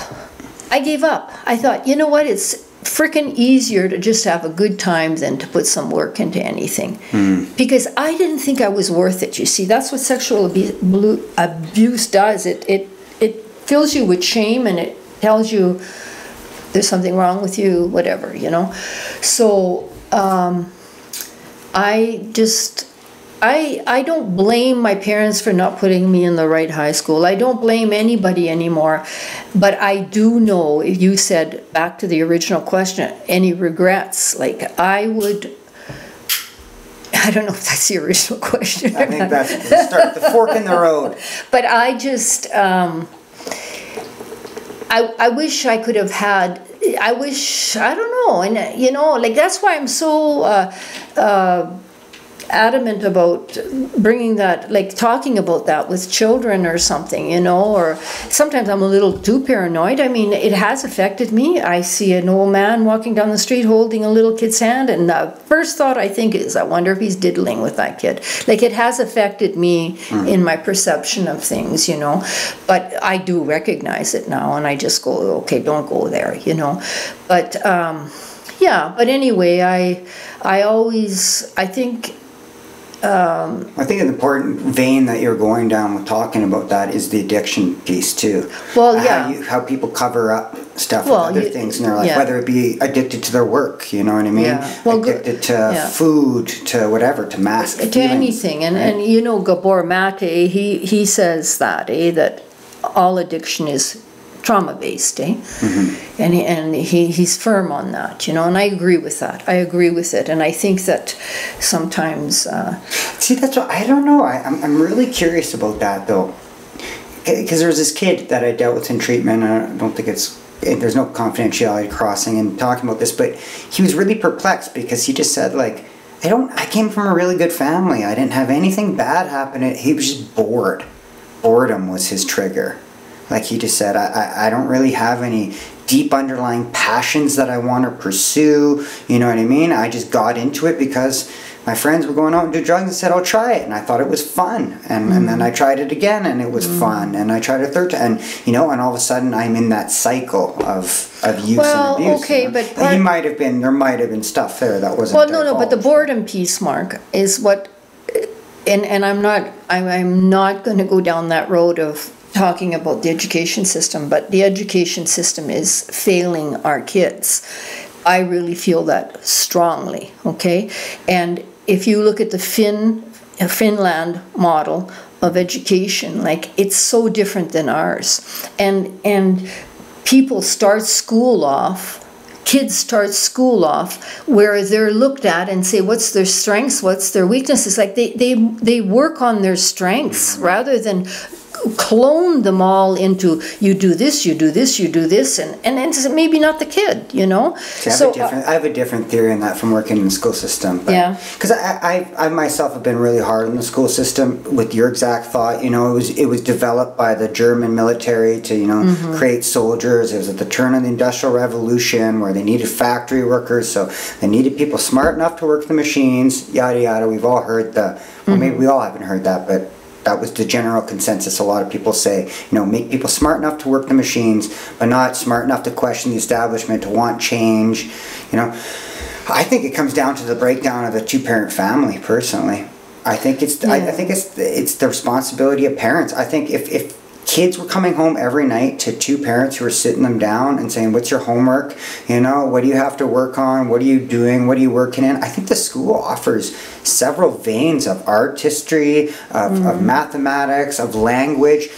I gave up. I thought, you know what? It's freaking easier to just have a good time than to put some work into anything. Because I didn't think I was worth it. You see, that's what sexual abu- abuse does. It it it fills you with shame and it tells you there's something wrong with you, whatever, you know. So um, I just I I don't blame my parents for not putting me in the right high school. I don't blame anybody anymore. But I do know if you said back to the original question, any regrets, like I would I don't know if that's the original question. I think that's the start, the fork in the road. But I just, um, I, I wish I could have had, I wish, I don't know, and you know, like that's why I'm so uh, uh, adamant about bringing that, like talking about that with children or something, you know, or sometimes I'm a little too paranoid. I mean, it has affected me. I see an old man walking down the street holding a little kid's hand, and the first thought I think is, I wonder if he's diddling with that kid. Like it has affected me mm. in my perception of things, you know, but I do recognize it now, and I just go, okay, don't go there, you know. But um, yeah, but anyway, I I always I think um, I think an important vein that you're going down with talking about that is the addiction piece too. Well, yeah. How, you, how people cover up stuff well, with other you, things in their life, yeah. whether it be addicted to their work, you know what I mean? Yeah. Well, addicted to yeah. food, to whatever, to mask To feelings, anything. And, right? and you know, Gabor Mate, he, he says that, eh, that all addiction is trauma based, eh? Mm-hmm. And and he, he's firm on that, you know, and I agree with that. I agree with it, and I think that sometimes. Uh, See, that's what I don't know. I, I'm I'm really curious about that though, because there was this kid that I dealt with in treatment. I don't think it's there's no confidentiality crossing and talking about this, but he was really perplexed because he just said like. I don't. I came from a really good family. I didn't have anything bad happen. He was just bored. Boredom was his trigger like he just said, I, I, I don't really have any deep underlying passions that I want to pursue. You know what I mean? I just got into it because my friends were going out and do drugs and said, I'll try it. And I thought it was fun. And, mm. and then I mm. tried it again and it was mm. fun. And I tried a third time. And, you know, and all of a sudden I'm in that cycle of, of use well, and abuse. okay, you know? but. Part, he might have been, there might have been stuff there that wasn't. Well, no, no, but the boredom piece, Mark, is what. And, and I'm not I'm, I'm not going to go down that road of talking about the education system, but the education system is failing our kids. I really feel that strongly, okay? And if you look at the Finn, uh, Finland model of education, like it's so different than ours. And, and people start school off kids start school off where they're looked at and say what's their strengths what's their weaknesses like they they they work on their strengths rather than clone them all into you do this, you do this, you do this, and and it's maybe not the kid, you know. See, I, so, have uh, I have a different theory on that from working in the school system. But, yeah. Because I, I I myself have been really hard on the school system with your exact thought. You know, it was it was developed by the German military to you know mm-hmm. create soldiers. It was at the turn of the Industrial Revolution where they needed factory workers, so they needed people smart enough to work the machines. Yada yada. We've all heard the. Well, mm-hmm. maybe we all haven't heard that, but that was the general consensus. A lot of people say, you know, make people smart enough to work the machines, but not smart enough to question the establishment, to want change. You know, I think it comes down to the breakdown of the two-parent family. Personally, I think it's yeah. I, I think it's it's the responsibility of parents. I think if if kids were coming home every night to two parents who were sitting them down and saying, What's your homework? You know, what do you have to work on? What are you doing? What are you working in? I think the school offers several veins of art history, of, mm-hmm. of mathematics, of language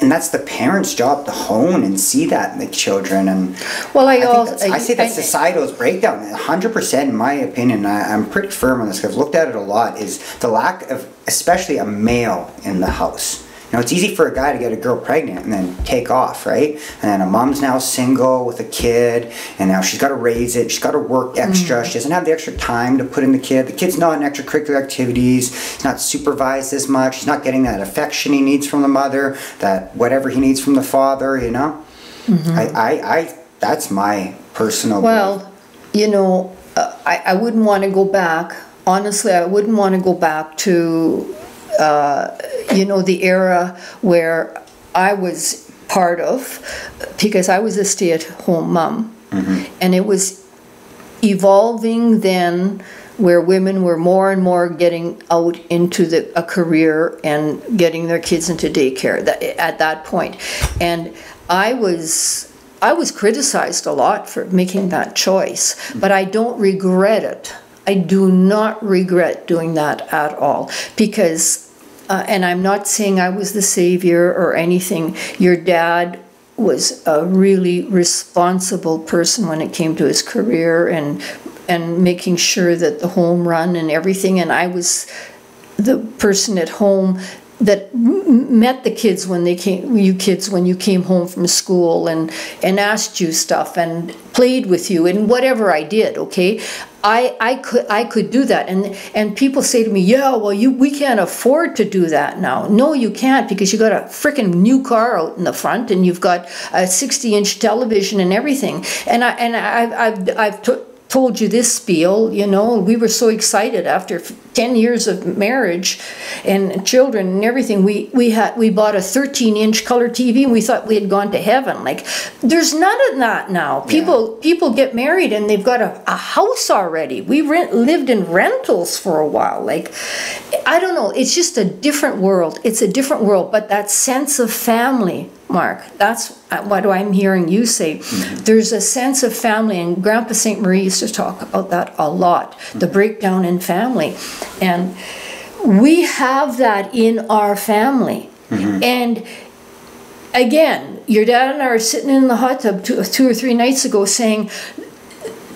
and that's the parents' job to hone and see that in the children. And well, I, I also I, say that societal's breakdown. hundred percent, in my opinion, I, am pretty firm on this. I've looked at it a lot. Is the lack of, especially a male in the house. Now it's easy for a guy to get a girl pregnant and then take off, right? And then a mom's now single with a kid, and now she's got to raise it. She's got to work extra. Mm. She doesn't have the extra time to put in the kid. The kid's not in extracurricular activities. He's not supervised as much. He's not getting that affection he needs from the mother, that whatever he needs from the father. You know, mm-hmm. I, I, I, that's my personal. Well, goal. you know, uh, I, I wouldn't want to go back. Honestly, I wouldn't want to go back to uh, you know, the era where I was part of because I was a stay at home mom. Mm-hmm. And it was evolving then where women were more and more getting out into the, a career and getting their kids into daycare that, at that point. And I was I was criticized a lot for making that choice, but I don't regret it. I do not regret doing that at all because uh, and I'm not saying I was the savior or anything. Your dad was a really responsible person when it came to his career and and making sure that the home run and everything. And I was the person at home that met the kids when they came you kids when you came home from school and and asked you stuff and played with you and whatever I did okay? I I could I could do that. And and people say to me yeah well you we can't afford to do that now. No you can't because you got a freaking new car out in the front and you've got a 60 inch television and everything. And I and I I've I've took told you this spiel, you know, we were so excited after 10 years of marriage and children and everything. We, we had, we bought a 13 inch color TV and we thought we had gone to heaven. Like there's none of that now. People, yeah. people get married and they've got a, a house already. We rent, lived in rentals for a while. Like, I don't know. It's just a different world. It's a different world, but that sense of family Mark. That's what do I'm hearing you say. Mm-hmm. There's a sense of family, and Grandpa St. Marie used to talk about that a lot mm-hmm. the breakdown in family. And we have that in our family. Mm-hmm. And again, your dad and I are sitting in the hot tub two, two or three nights ago saying,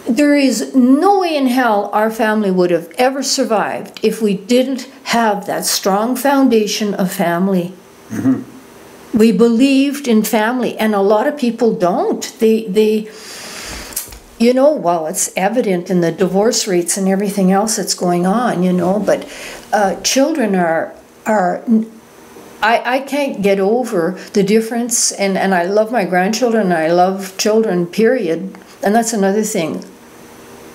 there is no way in hell our family would have ever survived if we didn't have that strong foundation of family. Mm-hmm we believed in family and a lot of people don't. They they you know well it's evident in the divorce rates and everything else that's going on you know but uh, children are are I, I can't get over the difference and, and I love my grandchildren and I love children period. And that's another thing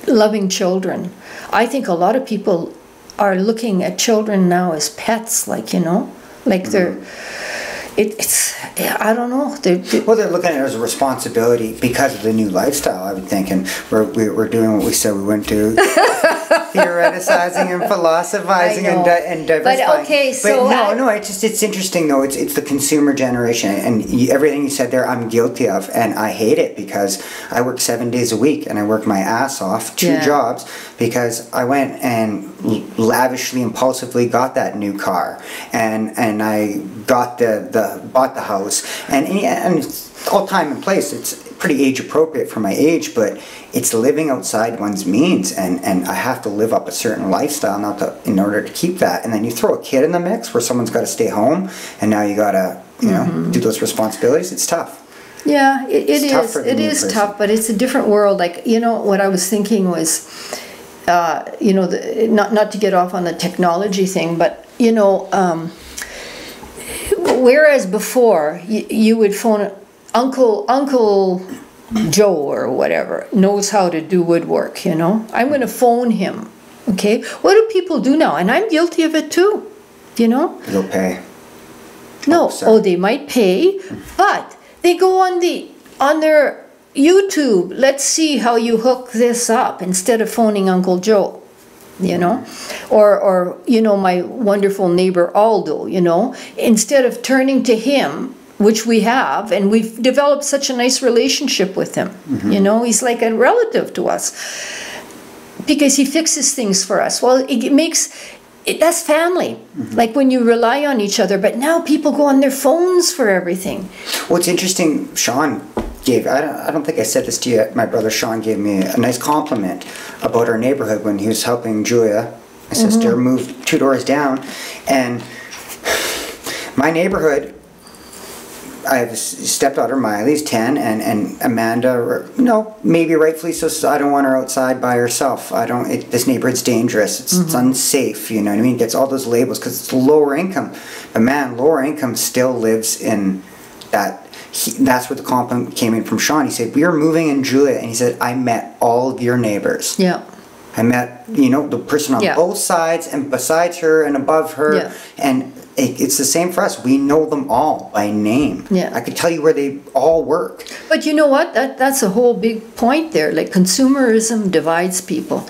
loving children. I think a lot of people are looking at children now as pets like you know like mm-hmm. they're it, it's I don't know. They're, they're, well, they're looking at it as a responsibility because of the new lifestyle. I would think, and we're we're doing what we said we wouldn't do, theoreticizing and philosophizing and di- and diversifying. But okay, so but no, I, no, it's just it's interesting though. It's it's the consumer generation, and you, everything you said there, I'm guilty of, and I hate it because I work seven days a week and I work my ass off, two yeah. jobs, because I went and lavishly, impulsively got that new car, and and I got the the bought the house, and and it's all time and place. It's pretty age appropriate for my age, but it's living outside one's means, and and I have to live up a certain lifestyle not to, in order to keep that. And then you throw a kid in the mix where someone's got to stay home, and now you got to you know mm-hmm. do those responsibilities. It's tough. Yeah, it, it is. It is person. tough, but it's a different world. Like you know, what I was thinking was, uh, you know, the, not not to get off on the technology thing, but you know. Um, whereas before you, you would phone Uncle Uncle Joe or whatever knows how to do woodwork. You know, I'm going to phone him. Okay, what do people do now? And I'm guilty of it too. You know, they'll pay. No, oh, oh they might pay, but they go on the on their YouTube. Let's see how you hook this up instead of phoning Uncle Joe you know or or you know my wonderful neighbor Aldo you know instead of turning to him which we have and we've developed such a nice relationship with him mm-hmm. you know he's like a relative to us because he fixes things for us well it makes it, that's family mm-hmm. like when you rely on each other but now people go on their phones for everything what's interesting sean gave I don't, I don't think I said this to you my brother Sean gave me a nice compliment about our neighborhood when he was helping Julia my mm-hmm. sister move two doors down. And my neighborhood I have a stepdaughter Miley's 10 and, and Amanda no, maybe rightfully so, so I don't want her outside by herself. I don't it, this neighborhood's dangerous. It's, mm-hmm. it's, unsafe you know what I mean? It gets all those labels because it's lower income. But man lower income still lives in that he, that's where the compliment came in from Sean. He said, "We are moving in Julia," and he said, "I met all of your neighbors." Yeah. I met, you know, the person on yeah. both sides and besides her and above her, yeah. and it, it's the same for us. We know them all by name. Yeah. I could tell you where they all work. But you know what? That that's a whole big point there. Like consumerism divides people.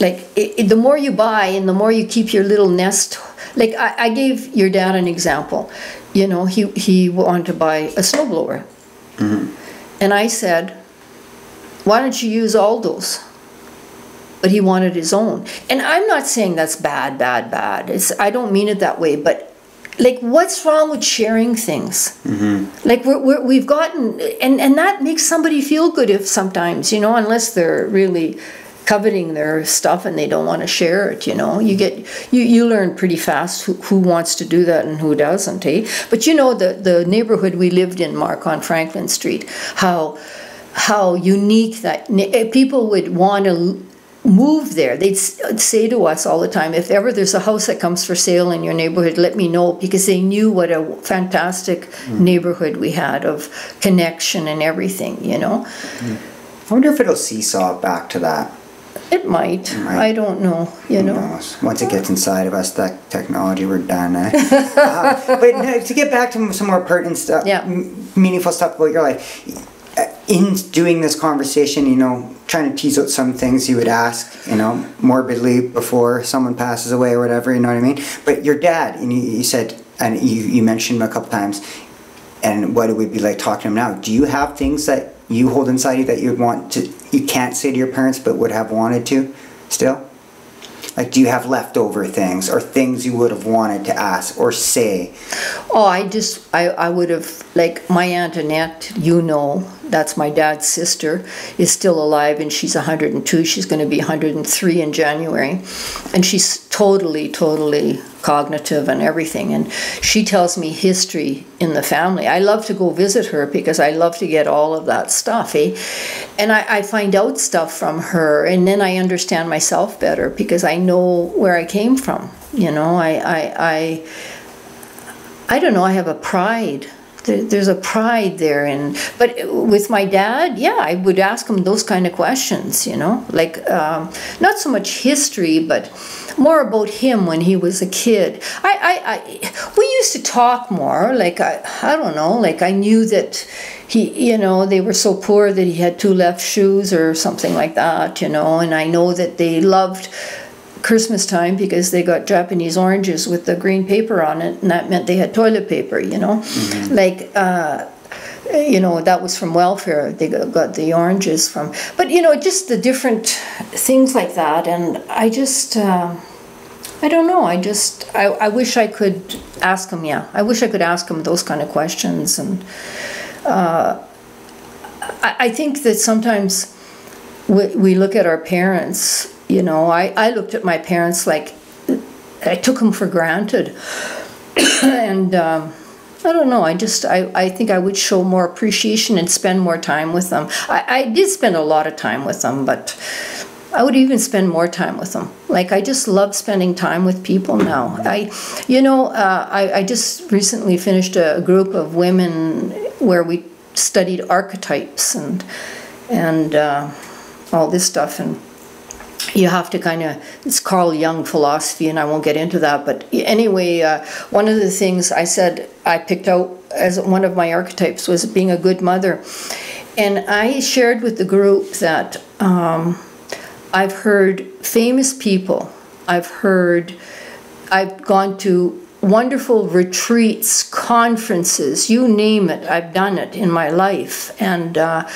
Like it, it, the more you buy and the more you keep your little nest. Like I, I gave your dad an example you know, he, he wanted to buy a snowblower. Mm-hmm. And I said, why don't you use Aldo's? But he wanted his own. And I'm not saying that's bad, bad, bad. It's, I don't mean it that way, but like what's wrong with sharing things mm-hmm. like we're, we have gotten and, and that makes somebody feel good if sometimes you know unless they're really coveting their stuff and they don't want to share it, you know. You get you, you learn pretty fast who, who wants to do that and who doesn't, eh? But you know the the neighborhood we lived in, Mark, on Franklin Street, how how unique that eh, people would want to move there. They'd say to us all the time, if ever there's a house that comes for sale in your neighborhood, let me know because they knew what a fantastic mm. neighborhood we had of connection and everything, you know. Mm. I wonder if it'll seesaw back to that. It might. it might. I don't know. You Who know, knows? once it gets inside of us, that technology, we're done. Eh? uh, but to get back to some more pertinent stuff, yeah. meaningful stuff about your life. Uh, in doing this conversation, you know, trying to tease out some things you would ask, you know, morbidly before someone passes away or whatever, you know what I mean? But your dad, and you, you said, and you, you mentioned him a couple times, and what it would be like talking to him now. Do you have things that you hold inside you that you would want to, you can't say to your parents but would have wanted to still? Like, do you have leftover things or things you would have wanted to ask or say? Oh, I just, I, I would have, like, my Aunt Annette, you know, that's my dad's sister, is still alive and she's 102. She's going to be 103 in January. And she's totally, totally cognitive and everything. And she tells me history in the family. I love to go visit her because I love to get all of that stuff. Eh? And I, I find out stuff from her and then I understand myself better because I know where I came from. You know, I, I, I, I don't know, I have a pride there's a pride there and but with my dad yeah i would ask him those kind of questions you know? Like um, not so much history but more about him when he was a kid. I, I, I we used to talk more like I, I don't know like i knew that he you know they were so poor that he had two left shoes or something like that you know? And i know that they loved Christmas time because they got Japanese oranges with the green paper on it, and that meant they had toilet paper, you know? Mm-hmm. Like, uh, you know, that was from welfare. They got the oranges from. But, you know, just the different things like that. And I just, uh, I don't know. I just, I, I wish I could ask them, yeah. I wish I could ask them those kind of questions. And uh, I, I think that sometimes we, we look at our parents you know, I, I looked at my parents like I took them for granted. and um, I don't know, I just, I, I think I would show more appreciation and spend more time with them. I, I did spend a lot of time with them, but I would even spend more time with them. Like I just love spending time with people now. I, you know, uh, I, I just recently finished a group of women where we studied archetypes and and uh, all this stuff, and you have to kind of it's carl jung philosophy and i won't get into that but anyway uh, one of the things i said i picked out as one of my archetypes was being a good mother. And i shared with the group that um, i've heard famous people i've heard i've gone to wonderful retreats conferences you name it i've done it in my life. And uh,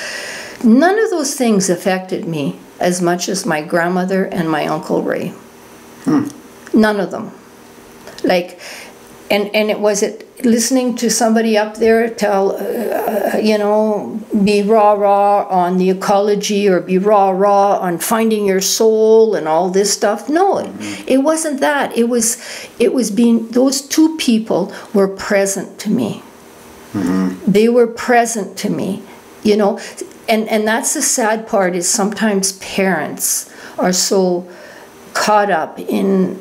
none of those things affected me as much as my grandmother and my uncle Ray. Hmm. None of them. Like, and and it was it listening to somebody up there tell, uh, you know, be rah rah on the ecology or be rah rah on finding your soul and all this stuff. No, mm-hmm. it wasn't that. It was, it was being those two people were present to me. Mm-hmm. They were present to me. You know, and and that's the sad part is sometimes parents are so caught up in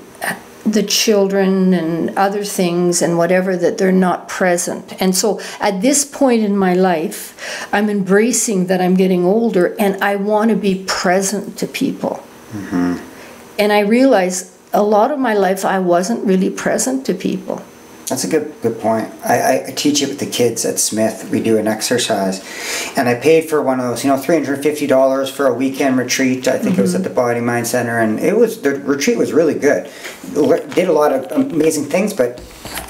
the children and other things and whatever that they're not present. And so at this point in my life, I'm embracing that I'm getting older and I want to be present to people. Mm-hmm. And I realize a lot of my life I wasn't really present to people. That's a good good point. I, I teach it with the kids at Smith. We do an exercise, and I paid for one of those. You know, three hundred fifty dollars for a weekend retreat. I think mm-hmm. it was at mm-hmm. the Body Mind Center, and it was the retreat was really good. Did a lot of amazing things, but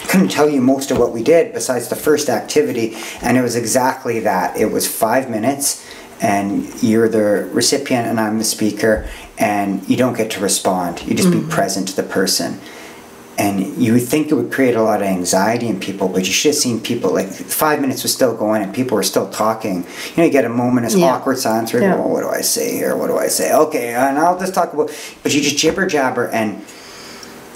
couldn't tell you most of what we did besides the first activity, and it was exactly that. It was five minutes, and you're the recipient, and I'm the speaker, and you don't get to respond. You just mm-hmm. be present to the person and you would think it would create a lot of anxiety in people, but you should have seen people like five minutes was still going and people were still talking. You know, you get a moment of Yeah. awkward silence where Yeah. oh, what do I say here? What do I say? Okay, and I'll just talk about, but you just jibber jabber and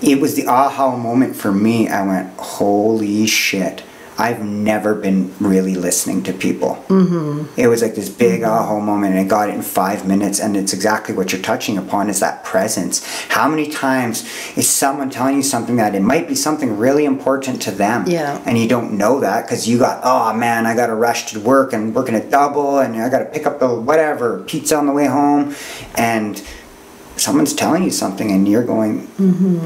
it was the aha moment for me. I went, holy shit. I've never been really listening to people. Mm-hmm. It was like this big aha moment, and I got it in five minutes. And it's exactly what you're touching upon is that presence. How many times is someone telling you something that it might be something really important to them, Yeah. and you don't know that because you got, oh man, I got to rush to work and working a double, and I got to pick up the whatever pizza on the way home, and someone's telling you something and you're going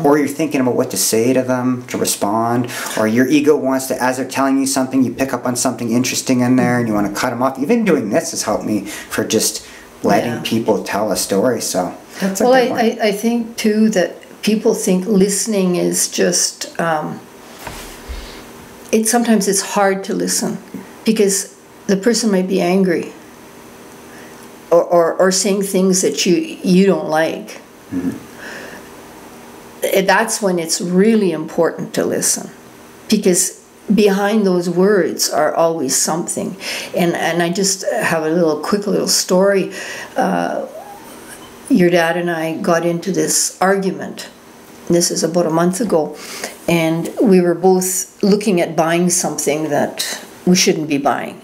or you're thinking about what to say to them to respond or your ego wants to as they're telling you something you pick up on something interesting in there and you want to cut them off even doing this has helped me for just letting Yeah. people tell a story so that's Well, good I, one. I, I think too that people think listening is just, um, it, sometimes it's hard to listen because the person might be angry or, or, or saying things that you, you don't like. Eh, That's when it's really important to listen because behind those words are always something. And, and I just have a little quick little story your dad and I got into this argument. This is about a month ago, and we were both looking at buying something that we shouldn't be buying.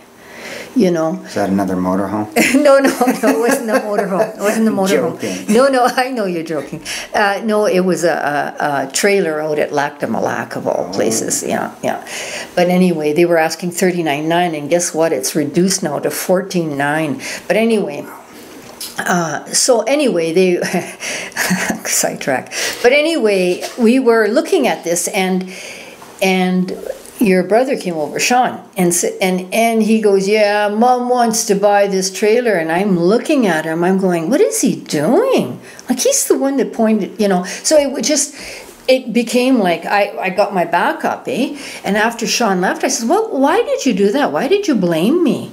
You know, is that another motorhome no, no, no, it wasn't a motorhome. It wasn't a motorhome. No, no, I know you're joking. Uh, no, it was a, a, a trailer out at Lac des Mille Lacs of all places. Yeah, yeah. But anyway, they were asking thirty nine nine, and guess what? It's reduced now to fourteen nine. But anyway. Uh, so anyway, they sidetrack. But anyway, we were looking at this, and and your brother came over, Sean, and and and he goes, "Yeah, Mom wants to buy this trailer," and I'm looking at him. I'm going, "What is he doing?" Like he's the one that pointed, you know. So it would just. It became like I, I got my back up, eh? And after Sean left, I said, Well, why did you do that? Why did you blame me?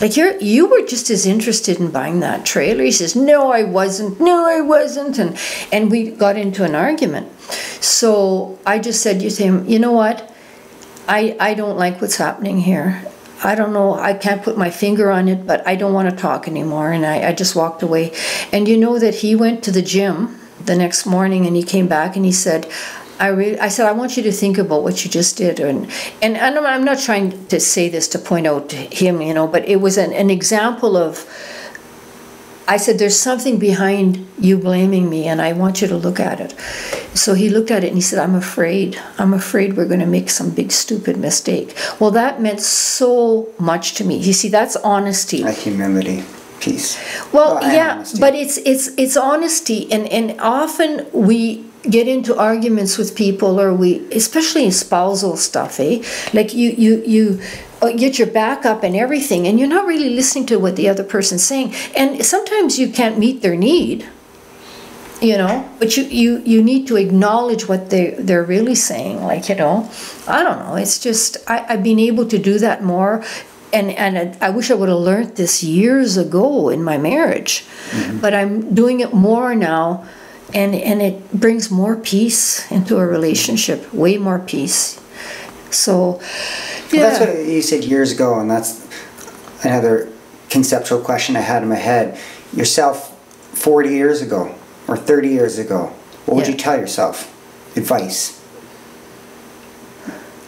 Like you're you were just as interested in buying that trailer. He says, No, I wasn't. No, I wasn't. And and we got into an argument. So I just said to him, you know what? I I don't like what's happening here. I don't know, I can't put my finger on it, but I don't want to talk anymore. And I, I just walked away. And you know that he went to the gym the next morning and he came back and he said, I really, I said, I want you to think about what you just did. And, and, and I'm- I'm not trying to say this to point out to him, you know, but it was an, an example of, I said, there's something behind you blaming me and I want you to look at it. So he looked at it and he said, I'm afraid. I'm afraid we're going to make some big stupid mistake. Well, that meant so much to me. You see, that's honesty. like humility peace Well, and yeah, honesty. but it's it's it's honesty, and and often we get into arguments with people, or we, especially in spousal stuff, eh? Like you you you. Uh, Get your back up and everything, and you're not really listening to what the other person's saying. And sometimes you can't meet their need, you know. But you you you need to acknowledge what they they're really saying. Like you know, I don't know. It's just I, I've been able to do that more and and I wish I would have learned this years ago in my marriage, but I'm doing it more now, and and it brings more peace into a relationship, way more peace. So, yeah, Well, that's what you said years ago, and that's another conceptual question I had in my head. Yourself 40 years ago or 30 years ago, what would Yeah. you tell yourself? Advice.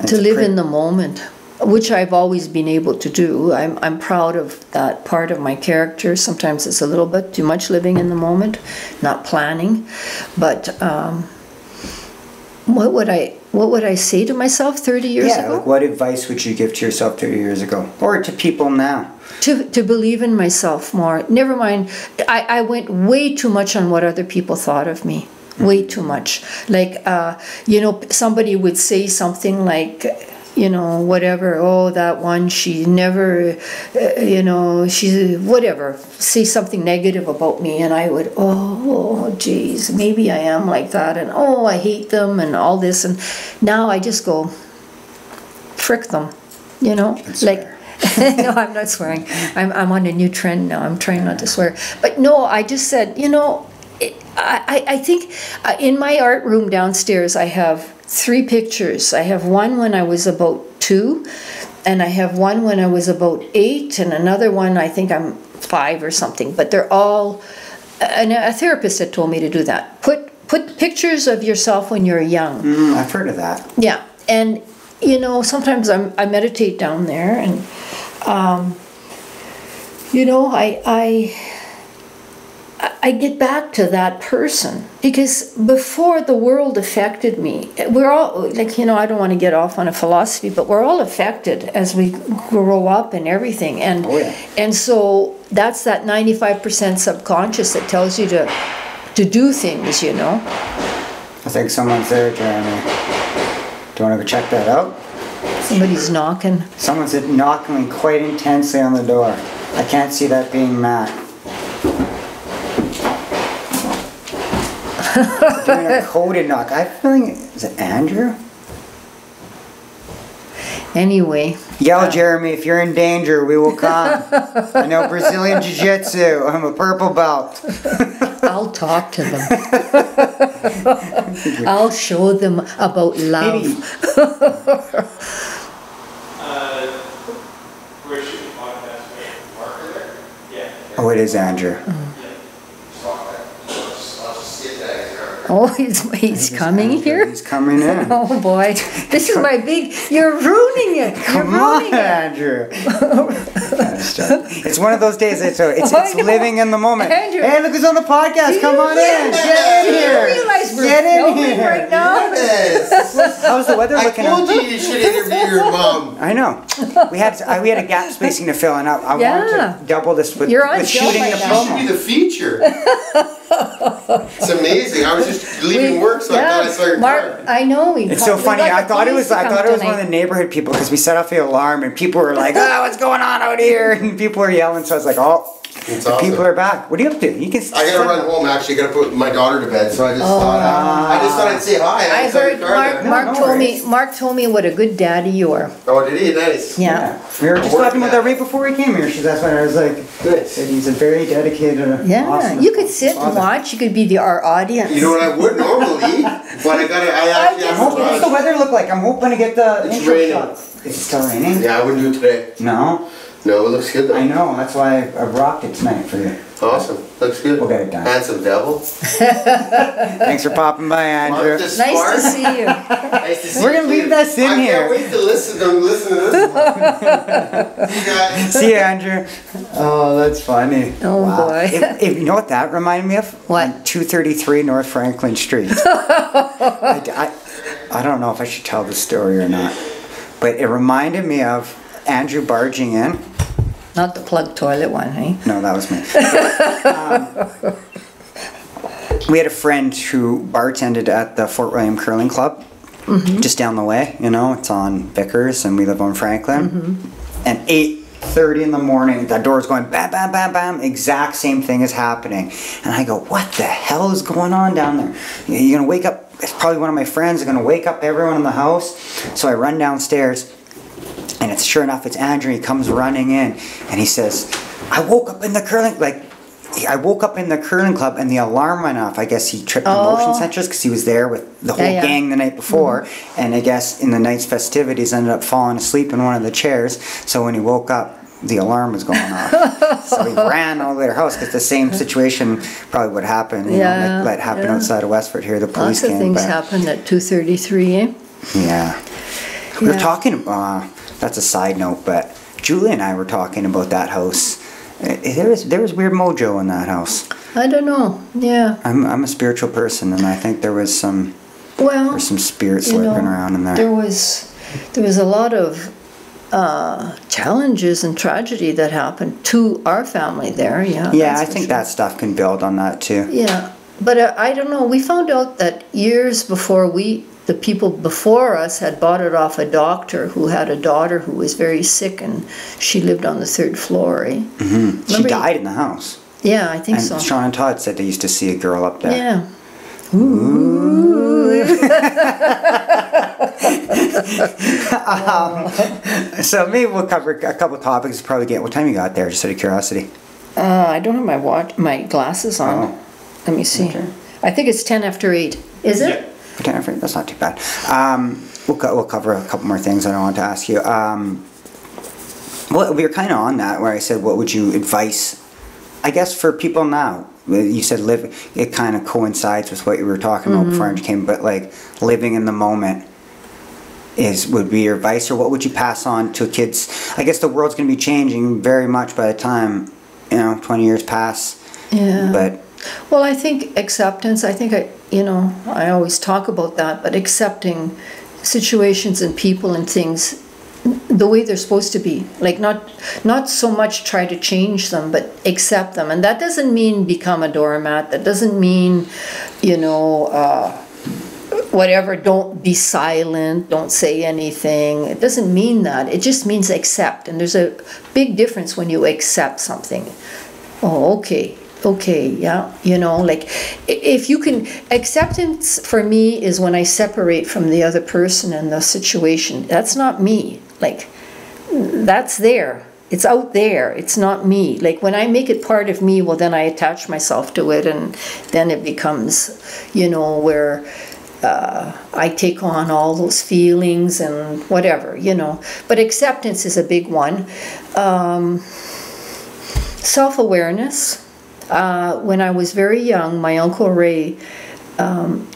To live in the moment, which I've always been able to do. I'm I'm proud of that part of my character. Sometimes it's a little bit too much living in the moment, not planning, but. Um, what would I what would I say to myself 30 years Yeah, ago? like what advice would you give to yourself 30 years ago? Or to people now? to to believe in myself more. Never mind. I, I went way too much on what other people thought of me. Way too much. Like uh, you know, somebody would say something like. You know, whatever. Oh, that one. She never. Uh, you know, she's whatever. Say something negative about me, and I would. Oh, geez, maybe I am like that, and oh, I hate them, and all this, and now I just go. Frick them, you know, like no, I'm not swearing. I'm, I'm on a new trend now. I'm trying not to swear. But no, I just said, you know, it, I, I I think uh, in my art room downstairs, I have three pictures. I have one when I was about two, and I have one when I was about eight, and another one I think I'm five or something. But they're all. And a therapist had told me to do that. Put put pictures of yourself when you're young. Mm, I've heard of that. Yeah, and you know sometimes I'm, I meditate down there, and um, you know I I I get back to that person because before the world affected me, we're all like you know I don't want to get off on a philosophy, but we're all affected as we grow up and everything, and Oh, yeah. and so that's that ninety five percent subconscious that tells you to to do things, you know. I think someone's there, Jeremy. Um, do you want to go check that out? Somebody's knocking. Someone's knocking quite intensely on the door. I can't see that being Matt. Doing a coded knock. I have a feeling is it Andrew? Anyway, Yell, Jeremy, if you're in danger, we will come. I know Brazilian Jiu Jitsu. I'm a purple belt. I'll talk to them. I'll show them about love. Uh, we're shooting podcast with Mark there? Yeah. Oh, it is Andrew. Oh, he's he's coming Andrew. here. He's coming in. Oh boy, this is my big. You're ruining it. You're Come on, ruining it. Andrew. it's one of those days. It's, it's, it's living in the moment. Andrew. hey, look who's on the podcast. Come on in. Get in Do here. you realize we're Get in here. right now? Yes. How's the weather looking? I looking? told out? you you should interview your mom. I know. We had I, we had a gap spacing to fill, and I, I Yeah. wanted to double this with, You're on with shooting right the now. You should be the feature. it's amazing. I was just leaving work, so I thought I saw your Mark, car. I know. We It's so funny. I thought it was to I thought it was one of the neighborhood people because we set off the alarm and people were like, "Oh, what's going on out here?" And people were yelling. So I was like, "Oh, It's the awesome. people are back. What are you up to? You can." I gotta run home. Actually, I gotta put my daughter to bed. So I just thought I, I just thought I'd say hi. I saw your heard Mark. No, Mark no told me. Mark told me what a good daddy you are. Oh, did he? Nice. Yeah. Yeah, we were just talking about that at- right before we came here. She, that's when I was like, Good. said he's a very dedicated. Uh, yeah. awesome You could sit and watch. You could be the our audience. You know what I would normally, but I gotta. I actually I'm have What- to What's the weather look like? I'm hoping to get the It's raining. shots. Is it still raining? Yeah, I wouldn't do it today. No, No, it looks good though. I know. That's why I, I rocked it tonight for you. Awesome. Looks good. We'll get it done. Handsome devil. Thanks for popping by, Andrew. Mark the Nice to see you. Nice to see We're you gonna leave too. this in I here. can't wait to listen to listen to this one. See you. See you, Andrew. Oh, that's funny. Oh, boy. If, if, you know what that reminded me of? What? 233 North Franklin Street. I, I, I don't know if I should tell the story or not, but it reminded me of Andrew barging in. Not the plug toilet one, hey? No, that was me. um, we had a friend who bartended at the Fort William Curling Club, just down the way. You know, it's on Vickers, and we live on Franklin. And eight thirty in the morning, that door's going bam, bam, bam, bam. Exact same thing is happening, and I go, "What the hell is going on down there? You're gonna wake up." It's probably one of my friends. Are gonna wake up everyone in the house. So I run downstairs. And it's sure enough, it's Andrew. He comes running in, and he says, "I woke up in the curling like." I woke up in the curling club and the alarm went off. I guess he tripped the motion Oh. sensors because he was there with the whole Yeah, yeah. gang the night before. And I guess in the night's festivities, ended up falling asleep in one of the chairs. So when he woke up, the alarm was going off. so he ran all the way to their house because the same situation probably would happen. You Yeah, know, like that happened yeah. outside of Westford here. The police Lots of came. things but- happen at two thirty three, eh? yeah. We were talking, uh, that's a side note, but Julie and I were talking about that house. Uh, There was, there was weird mojo in that house. I don't know. Yeah. I'm, I'm a spiritual person, and I think there was some, Well, there's some spirits you know, lurking around in there. There was there was a lot of uh, challenges and tragedy that happened to our family there. Yeah. yeah, I think sure. that stuff can build on that too. Yeah, but uh, I don't know. We found out that years before we, the people before us, had bought it off a doctor who had a daughter who was very sick, and she lived on the third floor. Eh? She Remember you- died in the house. Yeah, I think And so. Sean and Todd said they used to see a girl up there. Yeah. Ooh. So maybe we'll cover a couple of topics. Probably get what time you got there, just out of curiosity. Uh, I don't have my watch, my glasses on. Oh. Let me see. Okay. I think it's ten after eight. Is it? Container free. That's not too bad. Um, we'll co- we'll cover a couple more things that I want to ask you. Um, well, we were kind of on that where I said, what would you advise? I guess for people now. You said live. It kind of coincides with what you were talking about before I came, but like living in the moment is would be your advice, or what would you pass on to kids? I guess the world's going to be changing very much by the time you know twenty years pass. Yeah. But Well, I think acceptance, I think I, you know, I always talk about that, but accepting situations and people and things the way they're supposed to be. Like not not so much try to change them, but accept them. And that doesn't mean become a doormat. That doesn't mean, you know, uh, whatever, don't be silent, don't say anything. It doesn't mean that. It just means accept. And there's a big difference when you accept something. Oh, okay. Okay, yeah, you know, like if you can, acceptance for me is when I separate from the other person and the situation. That's not me. Like, that's there. It's out there. It's not me. Like when I make it part of me, well, then I attach myself to it, and then it becomes, you know, where uh, I take on all those feelings and whatever, you know. But acceptance is a big one. Um, Self awareness. Uh, when I was very young, my uncle Ray, um,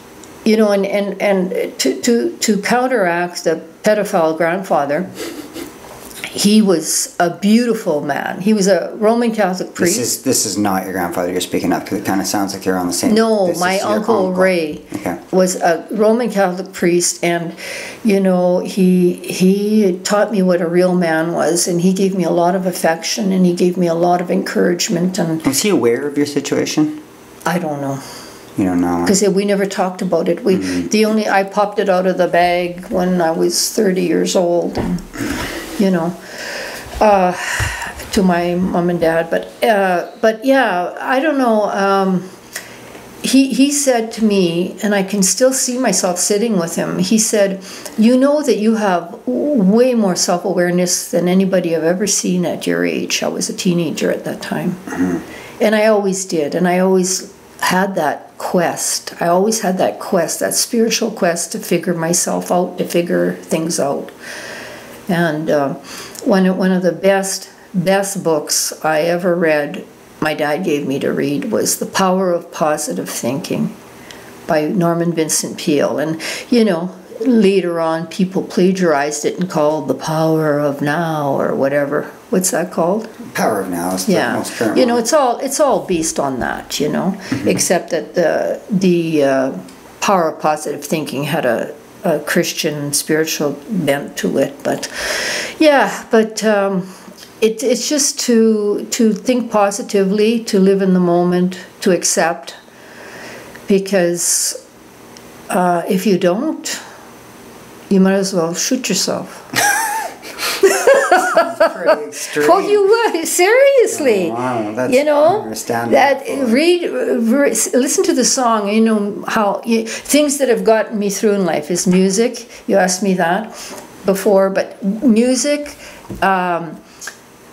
you know, and, and, and to, to, to counteract the pedophile grandfather, he was a beautiful man. He was a Roman Catholic priest. this is this is not your grandfather you're speaking of because it kind of sounds like you're on the same. No, my your uncle, Ray Okay. was a Roman Catholic priest, and you know he he taught me what a real man was, and he gave me a lot of affection, and he gave me a lot of encouragement, and Was he aware of your situation? I don't know You don't know. because we never talked about it. We mm-hmm. the only I popped it out of the bag when I was thirty years old, and you know, uh, to my mom and dad. But uh, but yeah, I don't know. Um, he he said to me, and I can still see myself sitting with him. He said, "You know that you have way more self awareness than anybody I've ever seen at your age." I was a teenager at that time, and I always did, and I always had that quest. I always had that quest, that spiritual quest to figure myself out, to figure things out. And uh, one of, one of the best best books I ever read, my dad gave me to read, was The Power of Positive Thinking by Norman Vincent Peale. And you know, later on, people plagiarized it and called The Power of Now or whatever. What's that called? Power of now is the Yeah, most current you know, it's all it's all based on that, you know, Mm-hmm. except that the the uh, power of positive thinking had a, a Christian spiritual bent to it, but yeah, but um, it, it's just to to think positively, to live in the moment, to accept, because uh, if you don't, you might as well shoot yourself. Pretty extreme. Well, you would seriously. Oh, wow, that's- you know that. that. Read, listen to the song. You know how you, things that have gotten me through in life is music. You asked me that before, but music, um,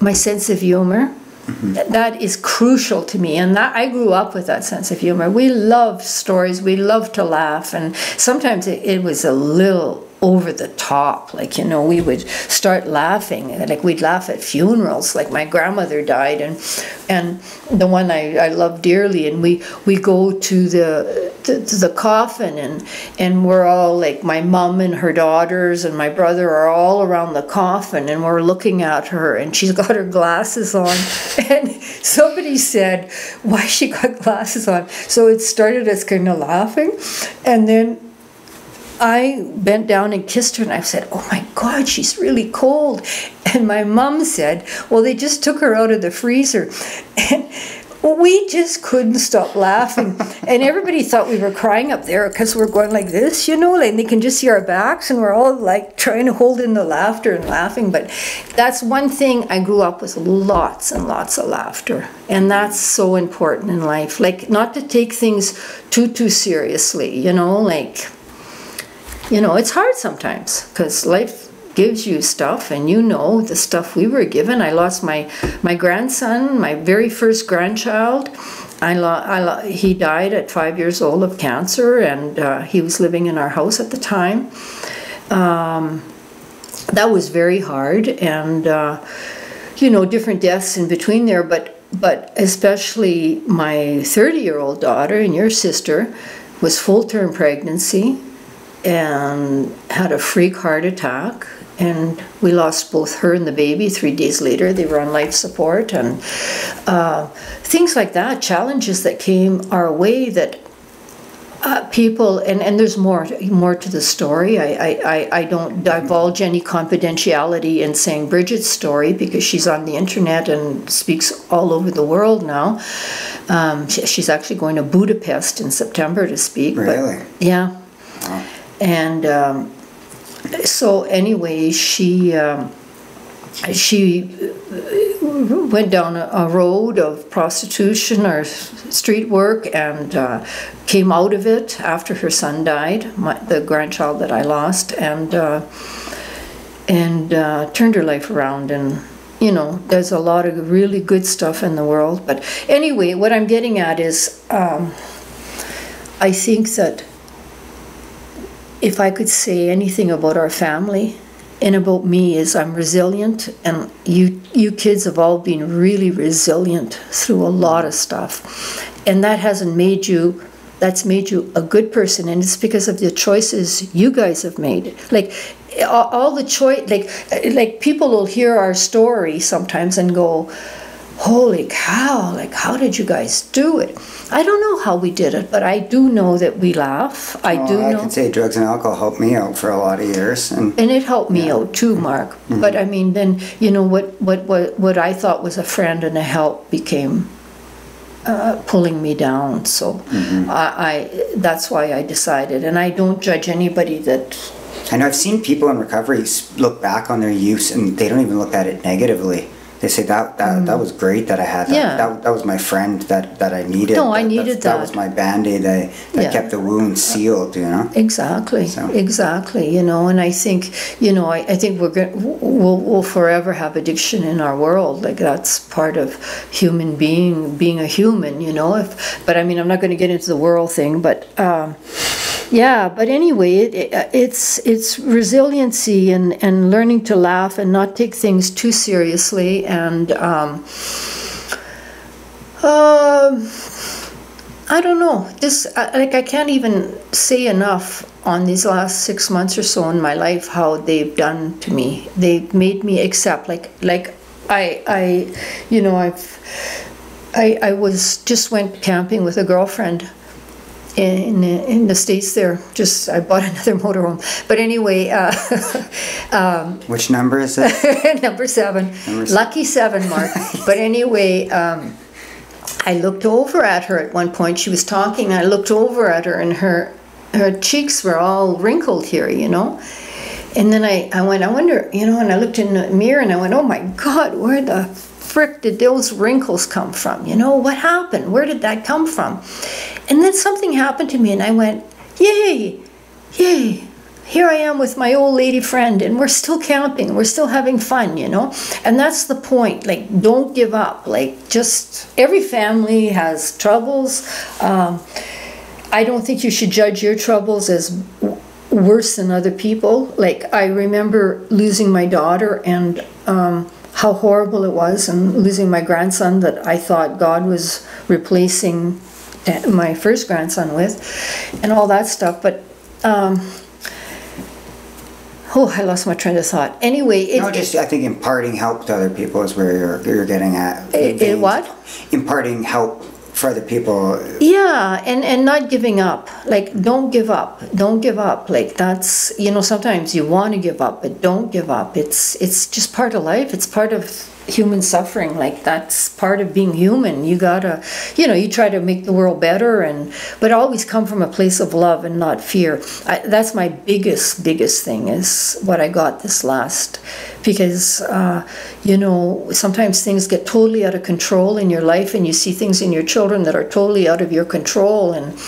my sense of humor. Mm-hmm. That is crucial to me, and that I grew up with that sense of humor. We love stories, we love to laugh, and sometimes it, it was a little over the top. Like you know, we would start laughing, like we'd laugh at funerals. Like my grandmother died, and and the one I, I love dearly, and we we go to the to, to the coffin, and and we're all like my mom and her daughters and my brother are all around the coffin, and we're looking at her, and she's got her glasses on, and somebody said, "Why she got glasses on?" So it started us kind of laughing, and then I bent down and kissed her and I said, Oh my God, she's really cold. And my mom said, Well, they just took her out of the freezer. And we just couldn't stop laughing. and everybody thought we were crying up there because we're going like this, you know, like they can just see our backs and we're all like trying to hold in the laughter and laughing. But that's one thing I grew up with lots and lots of laughter. And that's so important in life. Like, not to take things too, too seriously, you know, like you know, it's hard sometimes because life gives you stuff and you know the stuff we were given. I lost my, my grandson, my very first grandchild, I I he died at five years old of cancer, and uh, he was living in our house at the time. Um, that was very hard, and uh, you know, different deaths in between there, but but especially my 30 year old daughter and your sister was full term pregnancy and had a freak heart attack. And we lost both her and the baby three days later. They were on life support and uh, things like that challenges that came our way that uh, people and, and there's more more to the story. I, I, I don't divulge any confidentiality in saying bridget's story because she's on the internet and speaks all over the world now. Um, she, she's actually going to budapest in september to speak Really? but, yeah and um, so anyway, she um, she went down a, a road of prostitution or street work and uh, came out of it after her son died, my, the grandchild that I lost, and uh, and uh, turned her life around and. You know, there's a lot of really good stuff in the world. But anyway, what I'm getting at is um, I think that if I could say anything about our family and about me is I'm resilient and you you kids have all been really resilient through a lot of stuff. And that hasn't made you that's made you a good person and it's because of the choices you guys have made. Like all, the choice like like people will hear our story sometimes and go holy cow, like how did you guys do it? I don't know how we did it, but I do know that we laugh. I Well, do I know. can say drugs and alcohol helped me out for a lot of years, and and it helped me out too, Mark. Mm-hmm. But I mean, then you know what, what, what, what I thought was a friend and a help became uh, pulling me down. So Mm-hmm. I, I, that's why I decided. And I don't judge anybody that. I know I've seen people in recovery look back on their use and they don't even look at it negatively. They say that that, that was great that I had that. Mm. Yeah. that. That was my friend that, that I needed. No, I That- needed That that. was my band-aid that, that Yeah. kept the wound sealed, you know? Exactly, So- exactly. You know, and I think, you know, I, I think we're going we'll, we'll forever have addiction in our world. Like that's part of human being, being a human. You know, if but I mean, I'm not going to get into the world thing, but. Um, yeah, but anyway, it, it, it's it's resiliency and, and learning to laugh and not take things too seriously and um, um, I don't know. This I- like I can't even say enough on these last six months or so in my life how they've done to me. They've made me accept like like I I you know I've I I was just went camping with a girlfriend in in the states there. Just I bought another motorhome. But anyway, uh, Which number is it? number seven, Number lucky seven, Mark. but anyway, um, I looked over at her at one point. She was talking. I looked over at her, and her her cheeks were all wrinkled here, you know. And then I, I went, I wonder, you know, and I looked in the mirror and I went, oh my God, where the frick did those wrinkles come from? You know, what happened? Where did that come from? And then something happened to me and I went, yay, yay. Here I am with my old lady friend, and we're still camping. We're still having fun, you know? And that's the point. Like, don't give up. Like, just every family has troubles. Um, I don't think you should judge your troubles as worse than other people. Like I remember losing my daughter and um, how horrible it was, and losing my grandson that I thought God was replacing uh, my first grandson with, and all that stuff. But um, oh, I lost my train of thought. Anyway, it, no, just I think imparting help to other people is where you're you're getting at. Eh, eh, what? Imparting help for other people. Yeah, and and not giving up. Like don't give up. Don't give up. Like that's you know sometimes you want to give up, but don't give up. It's it's just part of life. It's part of human suffering. Like that's part of being human. You gotta, you know, you try to make the world better, and but always come from a place of love and not fear. I, that's my biggest biggest thing is what I got this last because uh, you know sometimes things get totally out of control in your life and you see things in your children that are totally out of your control and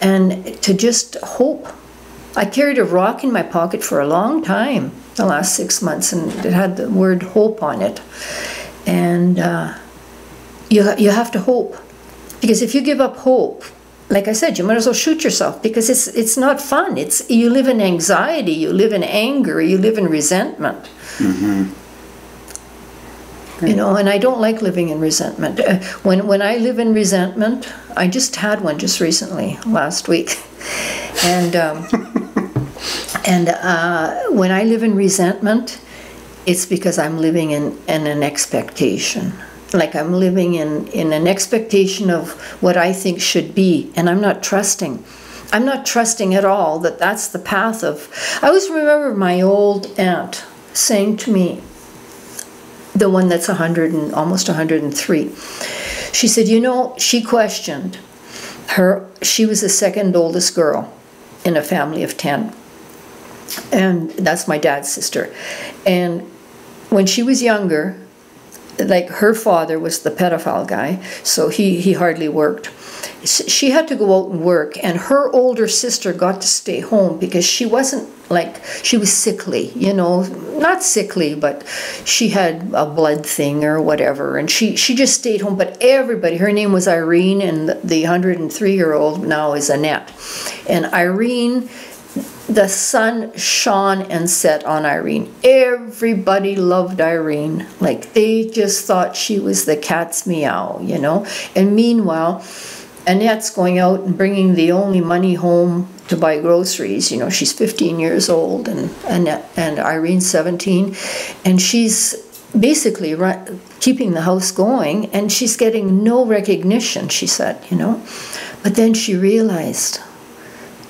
and to just hope i carried a rock in my pocket for a long time the last six months and it had the word hope on it and uh, you, you have to hope Because if you give up hope, like I said, you might as well shoot yourself because it's it's not fun. It's you live in anxiety, you live in anger, you live in resentment. You know, and I don't like living in resentment. Uh, When when I live in resentment, I just had one just recently last week, and um, and uh, when I live in resentment, it's because I'm living in, in an expectation. Like I'm living in, in an expectation of what I think should be, and I'm not trusting. I'm not trusting at all that that's the path of. I always remember my old aunt saying to me, the one that's 100 and almost 103, she said, You know, she questioned her, she was the second oldest girl in a family of 10 and that's my dad's sister. And when she was younger, like her father was the pedophile guy, so he, he hardly worked. She had to go out and work, and her older sister got to stay home because she wasn't like, she was sickly, you know, not sickly, but she had a blood thing or whatever, and she, she just stayed home. But everybody, her name was Irene, and the- the 103 year old now is Annette. And Irene, the sun shone and set on Irene. Everybody loved Irene. Like they just thought she was the cat's meow, you know? And meanwhile, Annette's going out and bringing the only money home to buy groceries. You know, she's 15 years old and Annette, and Irene's 17. And she's basically run, keeping the house going and she's getting no recognition, she said, you know? But then she realized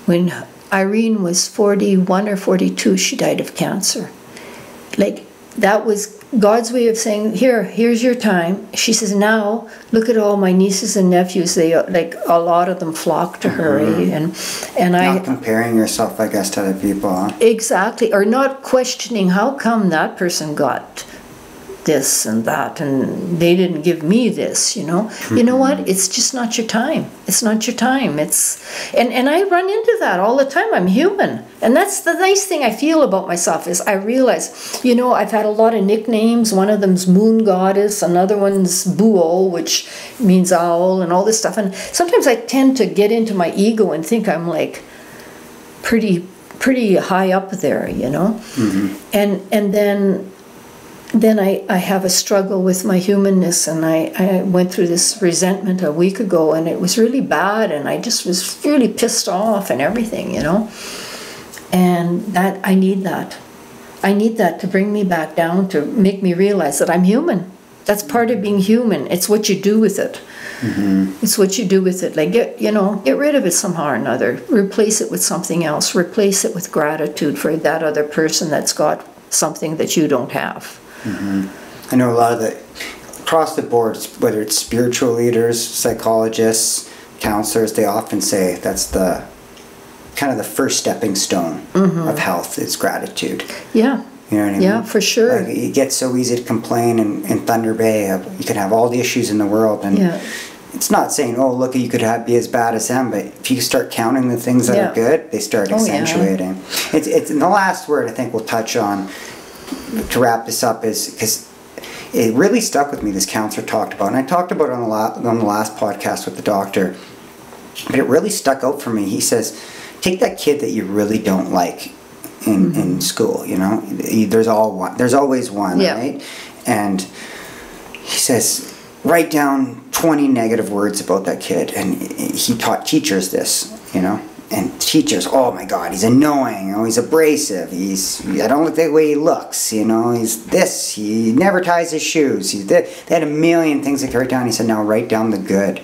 when Irene was 41 or 42, she died of cancer. Like, that was God's way of saying, Here, here's your time. She says, Now, look at all my nieces and nephews. They, like, a lot of them flock to her. eh? And, and I. Not comparing yourself, I guess, to other people. Huh? Exactly, or not questioning how come that person got this and that and they didn't give me this, you know. You know what? It's just not your time. It's not your time. It's and and I run into that all the time. I'm human. And that's the nice thing I feel about myself is I realize, you know, I've had a lot of nicknames. One of them's Moon Goddess, another one's Buol, which means owl and all this stuff. And sometimes I tend to get into my ego and think I'm like pretty pretty high up there, you know. Mm-hmm. And and then then I, I have a struggle with my humanness and I, I went through this resentment a week ago and it was really bad and I just was really pissed off and everything, you know. And that I need that. I need that to bring me back down to make me realize that I'm human. That's part of being human. It's what you do with it. Mm-hmm. It's what you do with it. Like get you know, get rid of it somehow or another. Replace it with something else. Replace it with gratitude for that other person that's got something that you don't have. I know a lot of the across the board, whether it's spiritual leaders, psychologists, counselors, they often say that's the kind of the first stepping stone of health is gratitude. Yeah. You know what I mean? Yeah, for sure. Like, it gets so easy to complain in, in Thunder Bay. uh, You can have all the issues in the world, and Yeah. it's not saying, "Oh, look, you could have, be as bad as them." But if you start counting the things that Yeah. are good, they start Oh, yeah. accentuating. It's it's and the last word I think we'll touch on to wrap this up is because it really stuck with me. This counselor talked about, and I talked about it on the la- on the last podcast with the doctor, but it really stuck out for me. He says, "Take that kid that you really don't like." In, Mm-hmm. in school, you know, there's all one. There's always one, Yeah. right? And he says, write down 20 negative words about that kid. And he taught teachers this, you know. And teachers, oh my God, he's annoying. Oh, he's abrasive. He's, I don't like the way he looks. You know, he's this. He never ties his shoes. He's this. They had a million things they write down. He said, now write down the good.